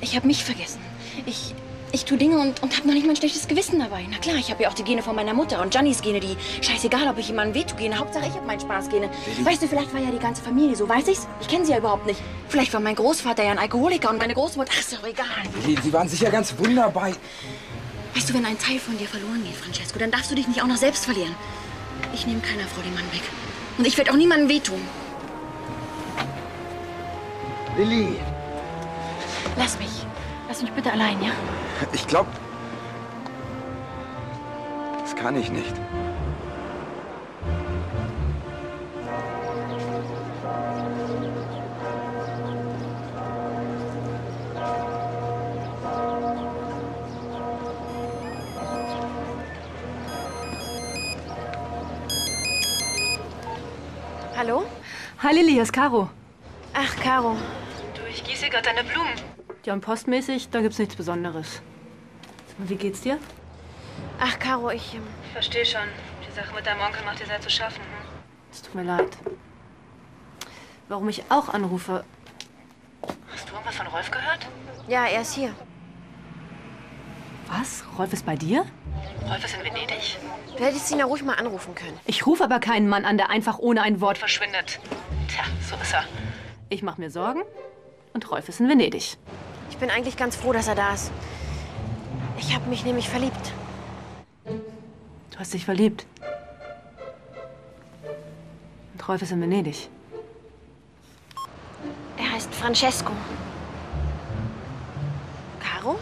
Ich habe mich vergessen. Ich. Ich tue Dinge und, und habe noch nicht mal ein schlechtes Gewissen dabei. Na klar, ich habe ja auch die Gene von meiner Mutter und Giannys Gene, die scheißegal, ob ich jemandem wehtue Gene. Hauptsache, ich habe meinen Spaß Gene. Weißt du, vielleicht war ja die ganze Familie so, weiß ich's? Ich kenne sie ja überhaupt nicht. Vielleicht war mein Großvater ja ein Alkoholiker und meine Großmutter. Ach, ist doch egal. Sie, sie waren sicher ganz wunderbar. Weißt du, wenn ein Teil von dir verloren geht, Francesco, dann darfst du dich nicht auch noch selbst verlieren. Ich nehme keiner Frau den Mann weg. Und ich werde auch niemandem wehtun. Lilly! Lass mich. Lass mich bitte allein, ja? Ich glaube, das kann ich nicht. Hallo? Hi Lilly, hier ist Caro. Ach, Caro. Du, ich gieße gerade deine Blumen. Ja, und postmäßig, da gibt's nichts Besonderes. Und wie geht's dir? Ach, Caro, ich. ähm, Ich verstehe schon. Die Sache mit deinem Onkel macht dir sehr zu schaffen. Hm? Es tut mir leid. Warum ich auch anrufe. Hast du irgendwas von Rolf gehört? Ja, er ist hier. Was? Rolf ist bei dir? Rolf ist in Venedig. Du hättest ihn ja ruhig mal anrufen können. Ich rufe aber keinen Mann an, der einfach ohne ein Wort verschwindet. Tja, so ist er. Ich mache mir Sorgen und Rolf ist in Venedig. Ich bin eigentlich ganz froh, dass er da ist. Ich habe mich nämlich verliebt. Du hast dich verliebt. Und Rolf ist in Venedig. Er heißt Francesco. Caro?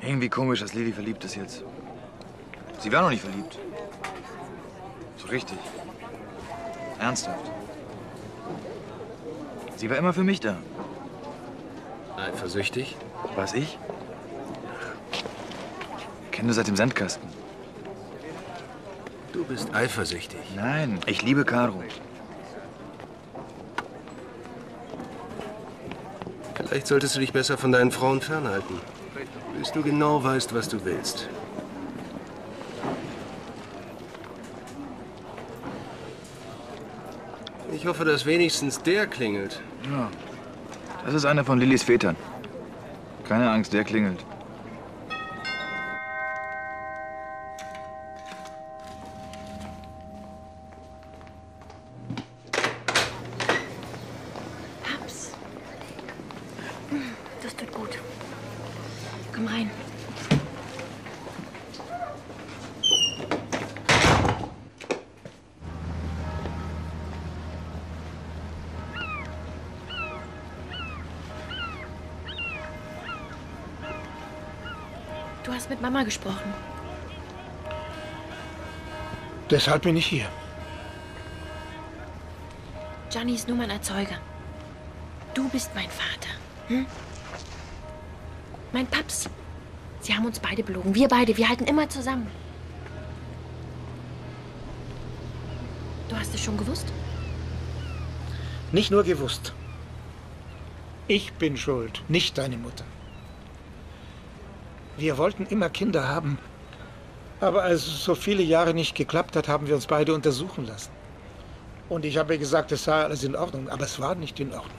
Irgendwie komisch, dass Lilly verliebt ist jetzt. Sie war noch nicht verliebt. So richtig. Ernsthaft. Sie war immer für mich da. Eifersüchtig? Was ich? Kenne seit dem Sandkasten. Du bist eifersüchtig. Nein, ich liebe Caro. Vielleicht solltest du dich besser von deinen Frauen fernhalten. Bis du genau weißt, was du willst. Ich hoffe, dass wenigstens der klingelt. Ja. Das ist einer von Lillys Vätern. Keine Angst, der klingelt. Gesprochen. Deshalb bin ich hier. Gianni ist nur mein Erzeuger. Du bist mein Vater. Hm? Mein Paps. Sie haben uns beide belogen. Wir beide. Wir halten immer zusammen. Du hast es schon gewusst? Nicht nur gewusst. Ich bin schuld, nicht deine Mutter. Wir wollten immer Kinder haben, Aber als es so viele Jahre nicht geklappt hat, haben wir uns beide untersuchen lassen. Und ich habe ihr gesagt, es sei alles in Ordnung, aber es war nicht in Ordnung.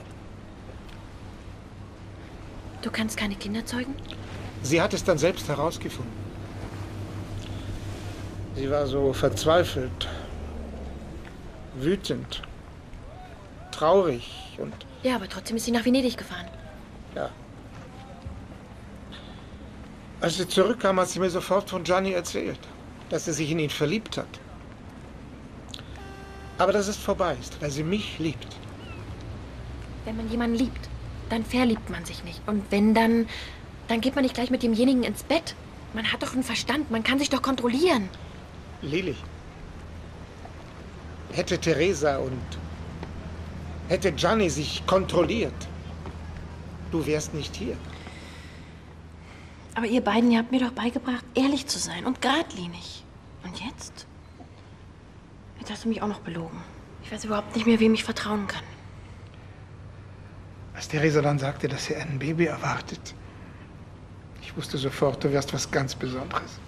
Du kannst keine Kinder zeugen? Sie hat es dann selbst herausgefunden. Sie war so verzweifelt, wütend, traurig und Ja, aber trotzdem ist sie nach Venedig gefahren. Als sie zurückkam, hat sie mir sofort von Gianni erzählt, dass sie sich in ihn verliebt hat. Aber dass es vorbei ist, weil sie mich liebt. Wenn man jemanden liebt, dann verliebt man sich nicht. Und wenn dann, dann geht man nicht gleich mit demjenigen ins Bett. Man hat doch einen Verstand, man kann sich doch kontrollieren. Lili, hätte Teresa und hätte Gianni sich kontrolliert, du wärst nicht hier. Aber ihr beiden, ihr habt mir doch beigebracht, ehrlich zu sein und geradlinig. Und jetzt? Jetzt hast du mich auch noch belogen. Ich weiß überhaupt nicht mehr, wem ich vertrauen kann. Als Theresa dann sagte, dass sie ein Baby erwartet, ich wusste sofort, du wärst was ganz Besonderes.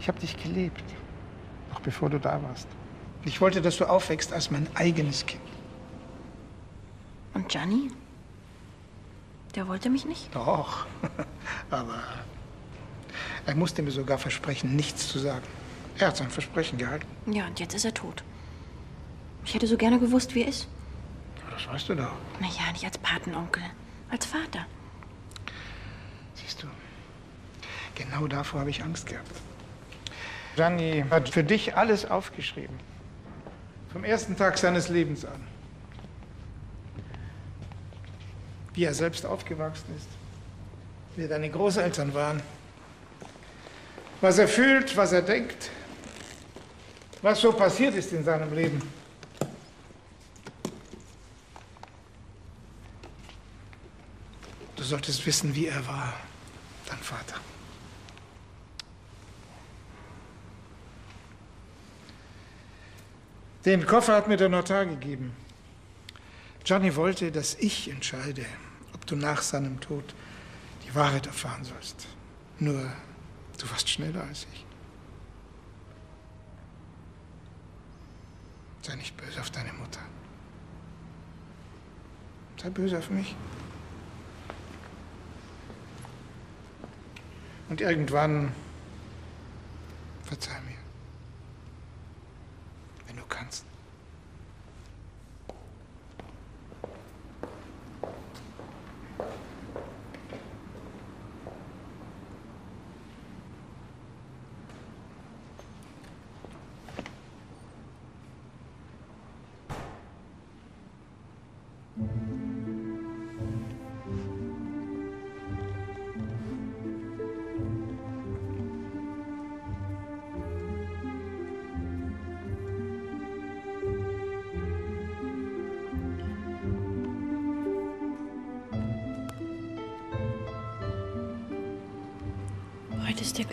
Ich habe dich geliebt, noch bevor du da warst. Ich wollte, dass du aufwächst als mein eigenes Kind. Und Gianni? Der wollte mich nicht? Doch, (laughs) aber er musste mir sogar versprechen, nichts zu sagen. Er hat sein Versprechen gehalten. Ja, und jetzt ist er tot. Ich hätte so gerne gewusst, wie er ist. Das weißt du doch. Naja, nicht als Patenonkel, als Vater. Siehst du, genau davor habe ich Angst gehabt. Gianni hat für dich alles aufgeschrieben. Vom ersten Tag seines Lebens an. Wie er selbst aufgewachsen ist. Wie deine Großeltern waren. Was er fühlt, was er denkt. Was so passiert ist in seinem Leben. Du solltest wissen, wie er war, dein Vater. Den Koffer hat mir der Notar gegeben. Gianni wollte, dass ich entscheide, ob du nach seinem Tod die Wahrheit erfahren sollst. Nur, du warst schneller als ich. Sei nicht böse auf deine Mutter. Sei böse auf mich. Und irgendwann verzeih mir. Wenn du kannst.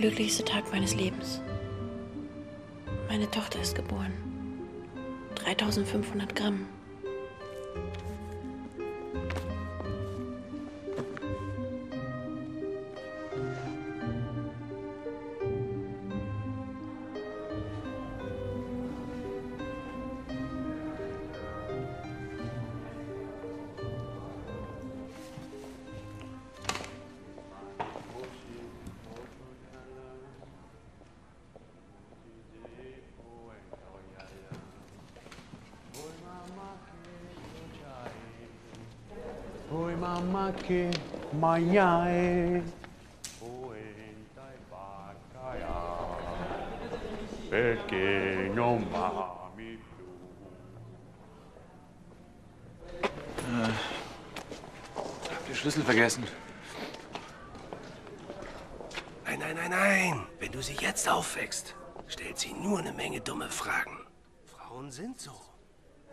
Glücklichste Tag meines Lebens. Meine Tochter ist geboren. 3500 Gramm. Mangiare. Perché non mami Äh, hab die Schlüssel vergessen. Nein, nein, nein, nein. Wenn du sie jetzt aufwächst, stellt sie nur eine Menge dumme Fragen. Frauen sind so.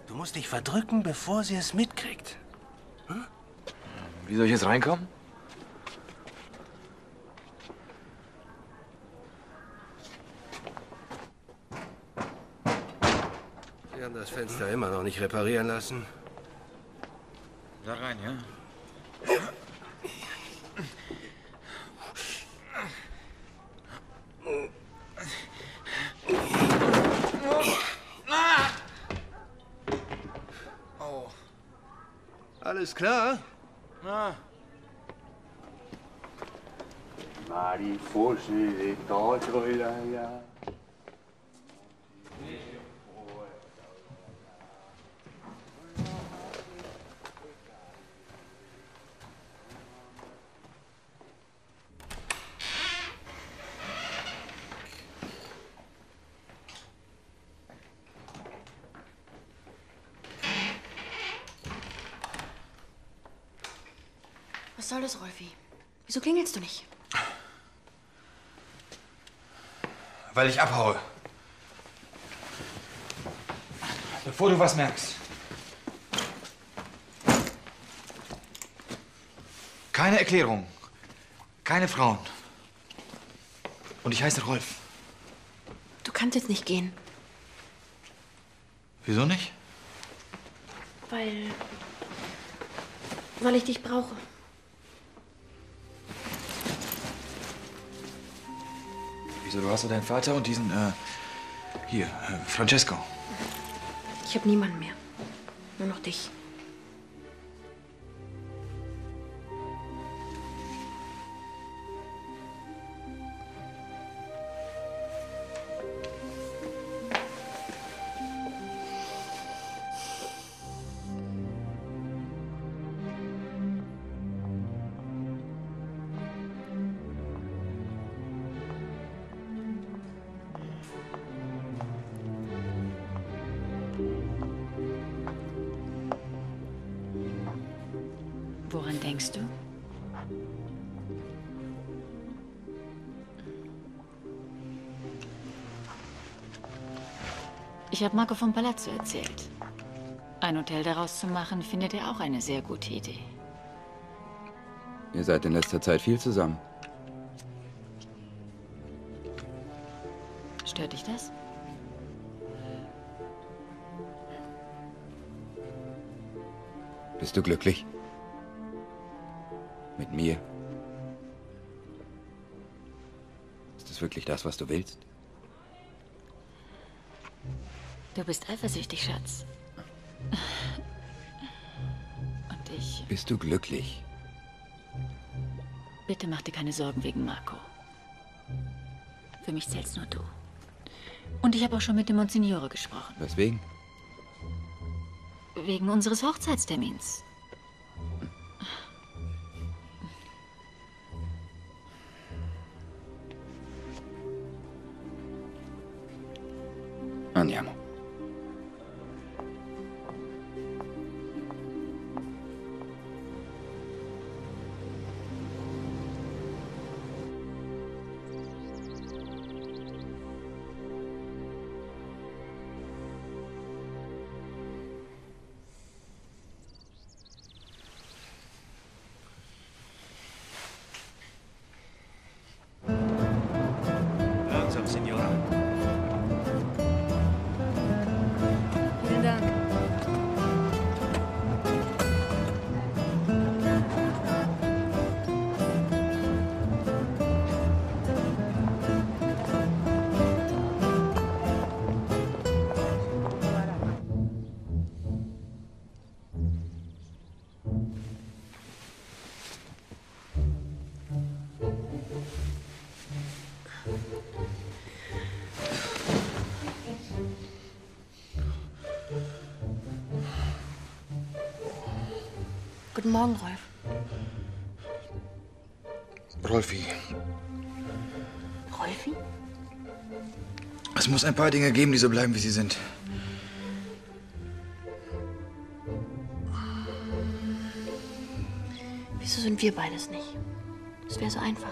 Du musst dich verdrücken, bevor sie es mitkriegt. Wie soll ich jetzt reinkommen? Sie haben das Fenster immer noch nicht reparieren lassen. Da rein, ja? Alles klar? Na, Mari forse le Wieso klingelst du nicht? Weil ich abhaue. Bevor du was merkst. Keine Erklärung. Keine Frauen. Und ich heiße Rolf. Du kannst jetzt nicht gehen, Wieso nicht? weil. weil ich dich brauche. Wieso, du hast doch deinen Vater und diesen, äh, hier, äh, Francesco. Ich habe niemanden mehr. Nur noch dich. Ich habe Marco vom Palazzo erzählt. Ein Hotel daraus zu machen, findet er auch eine sehr gute Idee. Ihr seid in letzter Zeit viel zusammen. Stört dich das? Bist du glücklich? Mit mir? Ist das wirklich das, was du willst? Du bist eifersüchtig, Schatz. Und ich. Bist du glücklich? Bitte mach dir keine Sorgen wegen Marco. Für mich zählst nur du. Und ich habe auch schon mit dem Monsignore gesprochen. Weswegen? Wegen unseres Hochzeitstermins. Guten Morgen, Rolf. Rolfi, Rolfi? es muss ein paar Dinge geben, die so bleiben, wie sie sind. Wieso sind wir beides nicht? Das wäre so einfach.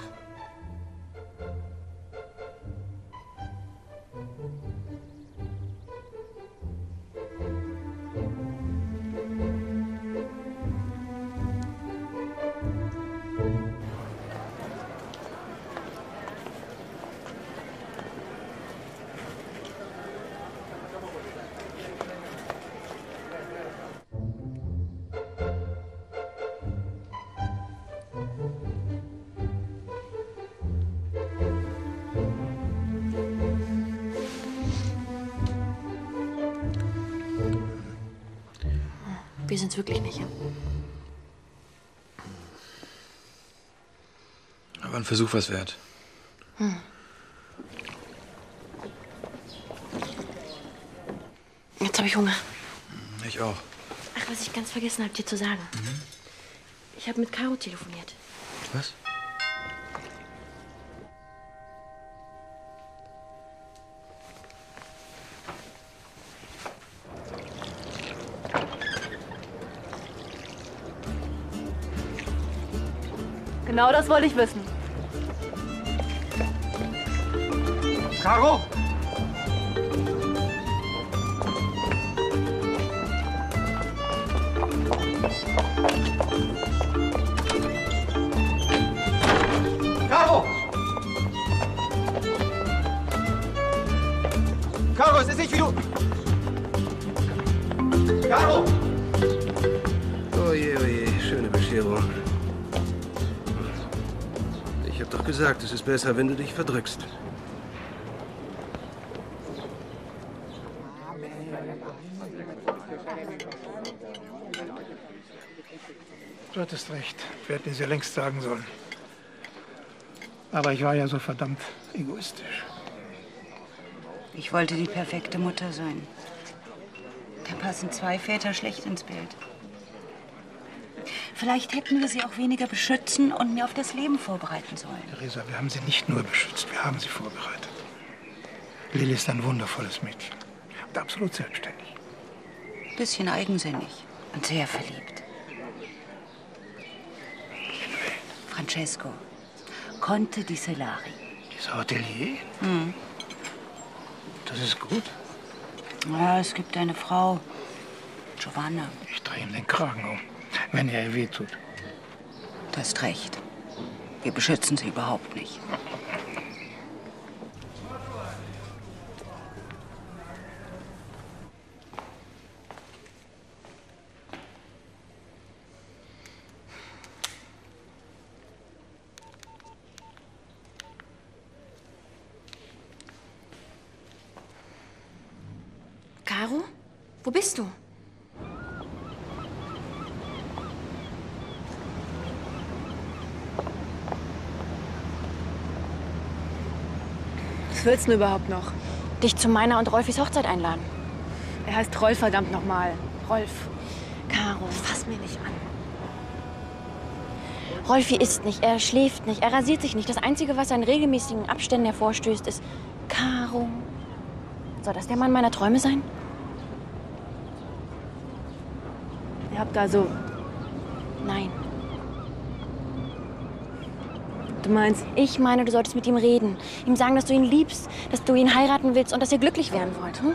Wir sind's wirklich nicht. Aber ein Versuch was wert. Hm. Jetzt habe ich Hunger. Hm, ich auch. Ach, was ich ganz vergessen habe, dir zu sagen. Mhm. Ich habe mit Caro telefoniert. Was? Genau das wollte ich wissen. Caro! Caro! Caro, es ist nicht wie du... Caro! Oje, oje, schöne Bescherung. Ich hab doch gesagt, es ist besser, wenn du dich verdrückst. Du hattest recht. Wir hätten es ja längst sagen sollen. Aber ich war ja so verdammt egoistisch. Ich wollte die perfekte Mutter sein. Da passen zwei Väter schlecht ins Bild. Vielleicht hätten wir sie auch weniger beschützen und mehr auf das Leben vorbereiten sollen. Theresa, wir haben sie nicht nur beschützt, wir haben sie vorbereitet. Lilly ist ein wundervolles Mädchen. Und absolut selbstständig. Bisschen eigensinnig und sehr verliebt. Francesco Conte di Solari. Dieser Hotelier? Hm. Das ist gut. Ja, es gibt eine Frau, Giovanna. Ich drehe ihm den Kragen um, wenn er ihr wehtut. Du hast recht. Wir beschützen sie überhaupt nicht. Caro? Wo bist du? Was willst du denn überhaupt noch? Dich zu meiner und Rolfis Hochzeit einladen. Er heißt Rolf, verdammt nochmal. Rolf. Caro. Fass mir nicht an. Rolfi isst nicht, er schläft nicht, er rasiert sich nicht. Das Einzige, was er in regelmäßigen Abständen hervorstößt, ist Caro. Soll das der Mann meiner Träume sein? Ihr habt also. Nein. Meinst? Ich meine, du solltest mit ihm reden. Ihm sagen, dass du ihn liebst, dass du ihn heiraten willst und dass ihr glücklich werden wollt. Hm?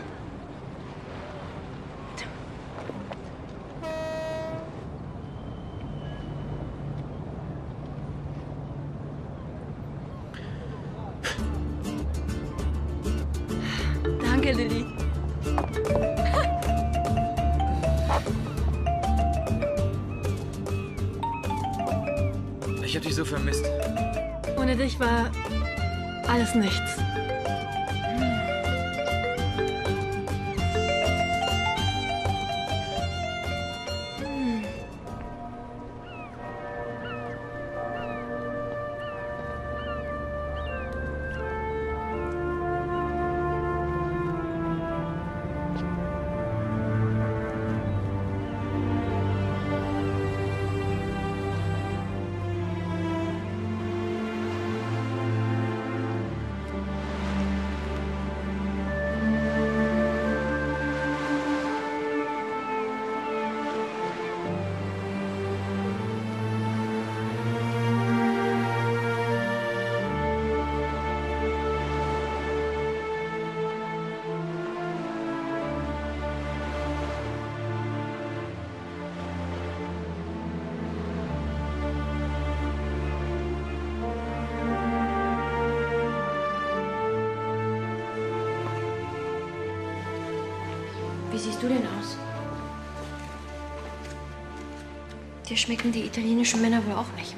Schmecken die italienischen Männer wohl auch nicht,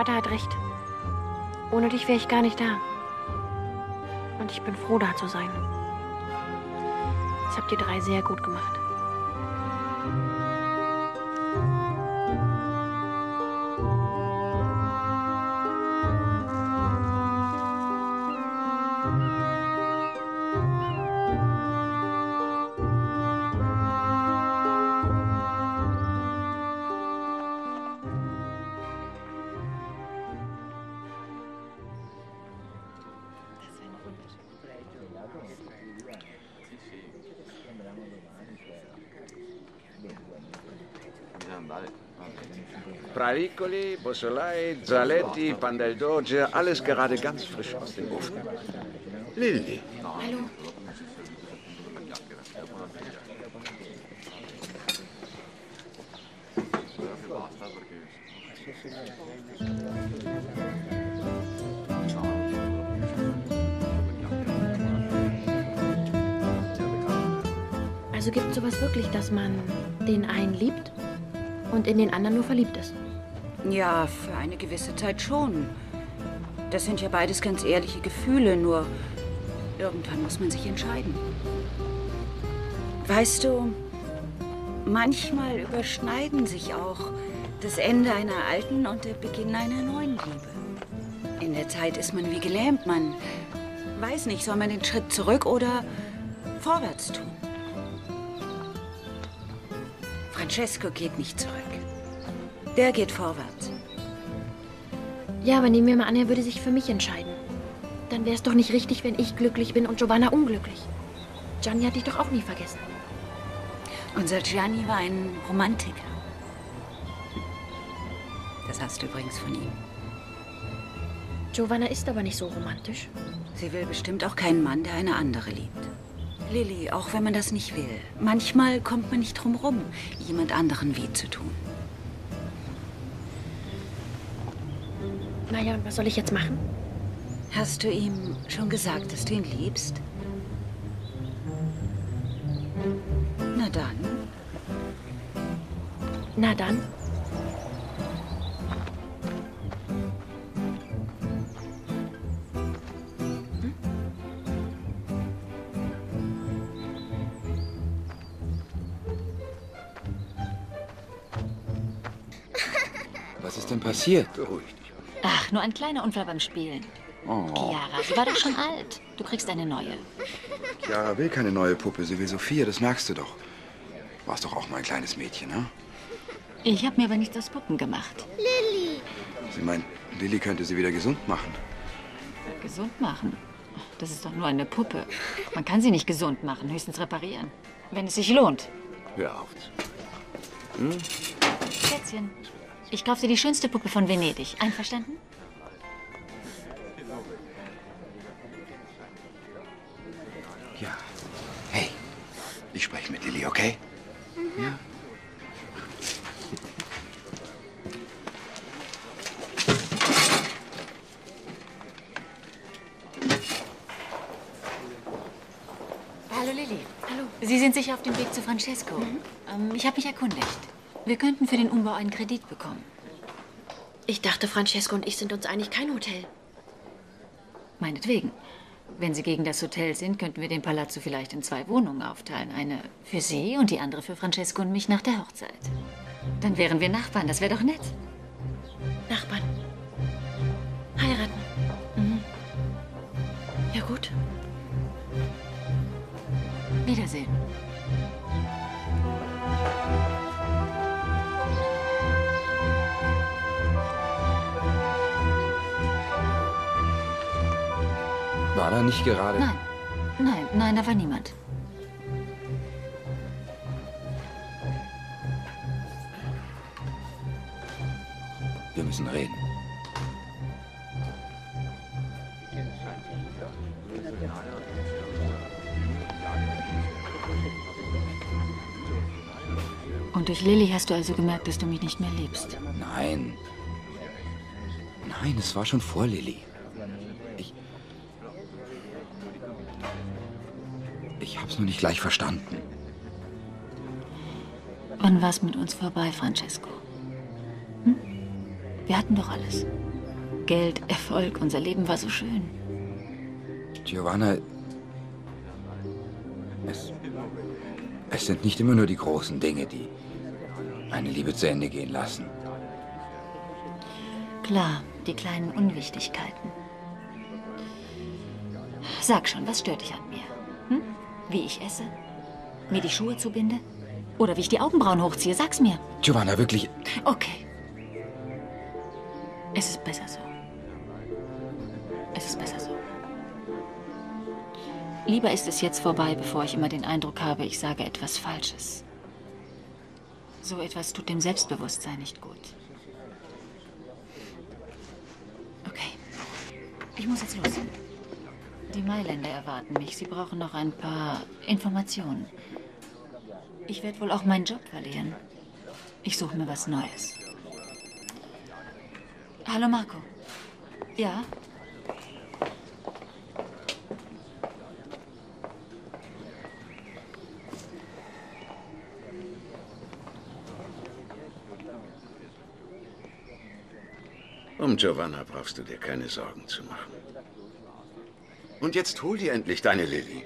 Vater hat recht. Ohne dich wäre ich gar nicht da. Und ich bin froh, da zu sein. Das habt ihr drei sehr gut gemacht. Pralicoli, Bussolei, Zaletti, Pandeldorge, alles gerade ganz frisch aus dem Ofen. Lilli. Hallo. Also gibt sowas wirklich, dass man den einen liebt und in den anderen nur verliebt ist? Für eine gewisse Zeit schon. Das sind ja beides ganz ehrliche Gefühle, nur irgendwann muss man sich entscheiden. Weißt du, manchmal überschneiden sich auch das Ende einer alten und der Beginn einer neuen Liebe. In der Zeit ist man wie gelähmt, man weiß nicht, soll man den Schritt zurück oder vorwärts tun. Francesco geht nicht zurück. Der geht vorwärts. Ja, aber nehmen wir mal an, er würde sich für mich entscheiden. Dann wäre es doch nicht richtig, wenn ich glücklich bin und Giovanna unglücklich. Gianni hat dich doch auch nie vergessen. Unser Gianni war ein Romantiker. Das hast du übrigens von ihm. Giovanna ist aber nicht so romantisch. Sie will bestimmt auch keinen Mann, der eine andere liebt. Lilly, auch wenn man das nicht will, manchmal kommt man nicht drum rum, jemand anderen weh zu tun. Naja, und was soll ich jetzt machen? Hast du ihm schon gesagt, dass du ihn liebst? Na dann. Na dann. Was ist denn passiert? Beruhig dich. Ach, nur ein kleiner Unfall beim Spielen. Oh. Chiara, sie war doch schon alt. Du kriegst eine neue. Chiara will keine neue Puppe, sie will Sophia, das merkst du doch. Warst doch auch mal ein kleines Mädchen, ne? Ich habe mir aber nichts aus Puppen gemacht. Lilly. Sie meint, Lilly könnte sie wieder gesund machen. Gesund machen? Das ist doch nur eine Puppe. Man kann sie nicht gesund machen, höchstens reparieren. Wenn es sich lohnt. Hör auf. Hm? Schätzchen, ich kauf dir die schönste Puppe von Venedig. Einverstanden? Ich spreche mit Lilly, okay? Ja. Hallo Lilly. Hallo. Sie sind sicher auf dem Weg zu Francesco. Ähm, ich habe mich erkundigt. Wir könnten für den Umbau einen Kredit bekommen. Ich dachte, Francesco und ich sind uns eigentlich kein Hotel. Meinetwegen. Wenn Sie gegen das Hotel sind, könnten wir den Palazzo vielleicht in zwei Wohnungen aufteilen. Eine für Sie und die andere für Francesco und mich nach der Hochzeit. Dann wären wir Nachbarn, das wäre doch nett. Nachbarn. Heiraten. Mhm. Ja gut. Wiedersehen. War da nicht gerade... Nein. Nein, nein, da war niemand. Wir müssen reden. Und durch Lilly hast du also gemerkt, dass du mich nicht mehr liebst. Nein. Nein, es war schon vor Lilly. Ich. Hab's nur nicht gleich verstanden. Wann war es mit uns vorbei, Francesco? Hm? Wir hatten doch alles. Geld, Erfolg. Unser Leben war so schön. Giovanna, es, es sind nicht immer nur die großen Dinge, die eine Liebe zu Ende gehen lassen. Klar, die kleinen Unwichtigkeiten. Sag schon, was stört dich an mir? Hm? Wie ich esse? Mir die Schuhe zubinde? Oder wie ich die Augenbrauen hochziehe? Sag's mir. Giovanna, wirklich, Okay. Es ist besser so. Es ist besser so. Lieber ist es jetzt vorbei, bevor ich immer den Eindruck habe, ich sage etwas Falsches. So etwas tut dem Selbstbewusstsein nicht gut. Okay. Ich muss jetzt los. Die Mailänder erwarten mich. Sie brauchen noch ein paar Informationen. Ich werde wohl auch meinen Job verlieren. Ich suche mir was Neues. Hallo Marco. Ja? Um Giovanna brauchst du dir keine Sorgen zu machen. Und jetzt hol dir endlich deine Lilly.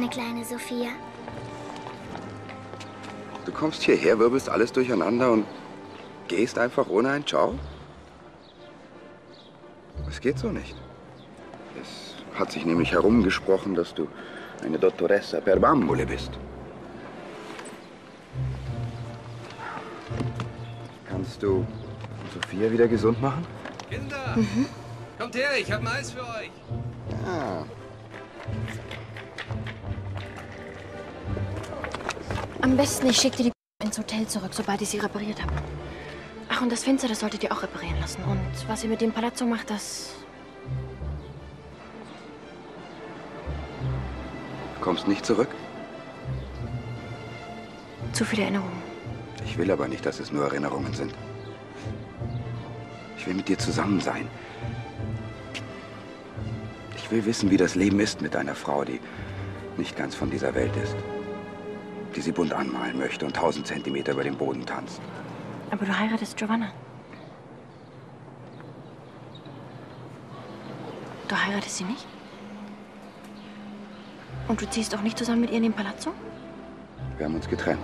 Meine kleine Sophia. Du kommst hierher, wirbelst alles durcheinander und gehst einfach ohne ein Ciao? Das geht so nicht. Es hat sich nämlich herumgesprochen, dass du eine Dottoressa per bambole bist. Kannst du Sophia wieder gesund machen? Kinder, kommt her, ich habe ein Eis für euch. Ja. Am besten, ich schicke dir die ins Hotel zurück, sobald ich sie repariert habe. Ach, und das Fenster, das solltet ihr auch reparieren lassen. Und was ihr mit dem Palazzo macht, das... Du kommst nicht zurück? Zu viele Erinnerungen. Ich will aber nicht, dass es nur Erinnerungen sind. Ich will mit dir zusammen sein. Ich will wissen, wie das Leben ist mit einer Frau, die nicht ganz von dieser Welt ist. Die sie bunt anmalen möchte und tausend Zentimeter über dem Boden tanzt. Aber du heiratest Giovanna. Du heiratest sie nicht? Und du ziehst auch nicht zusammen mit ihr in den Palazzo? Wir haben uns getrennt.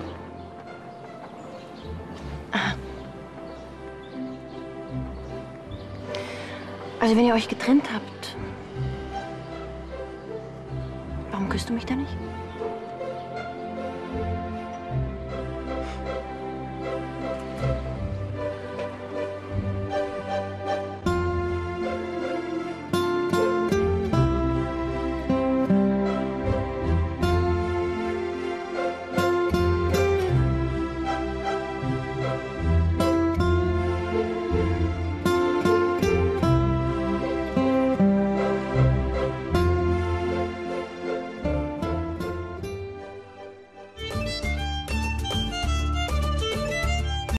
Also wenn ihr euch getrennt habt, warum küsst du mich da nicht?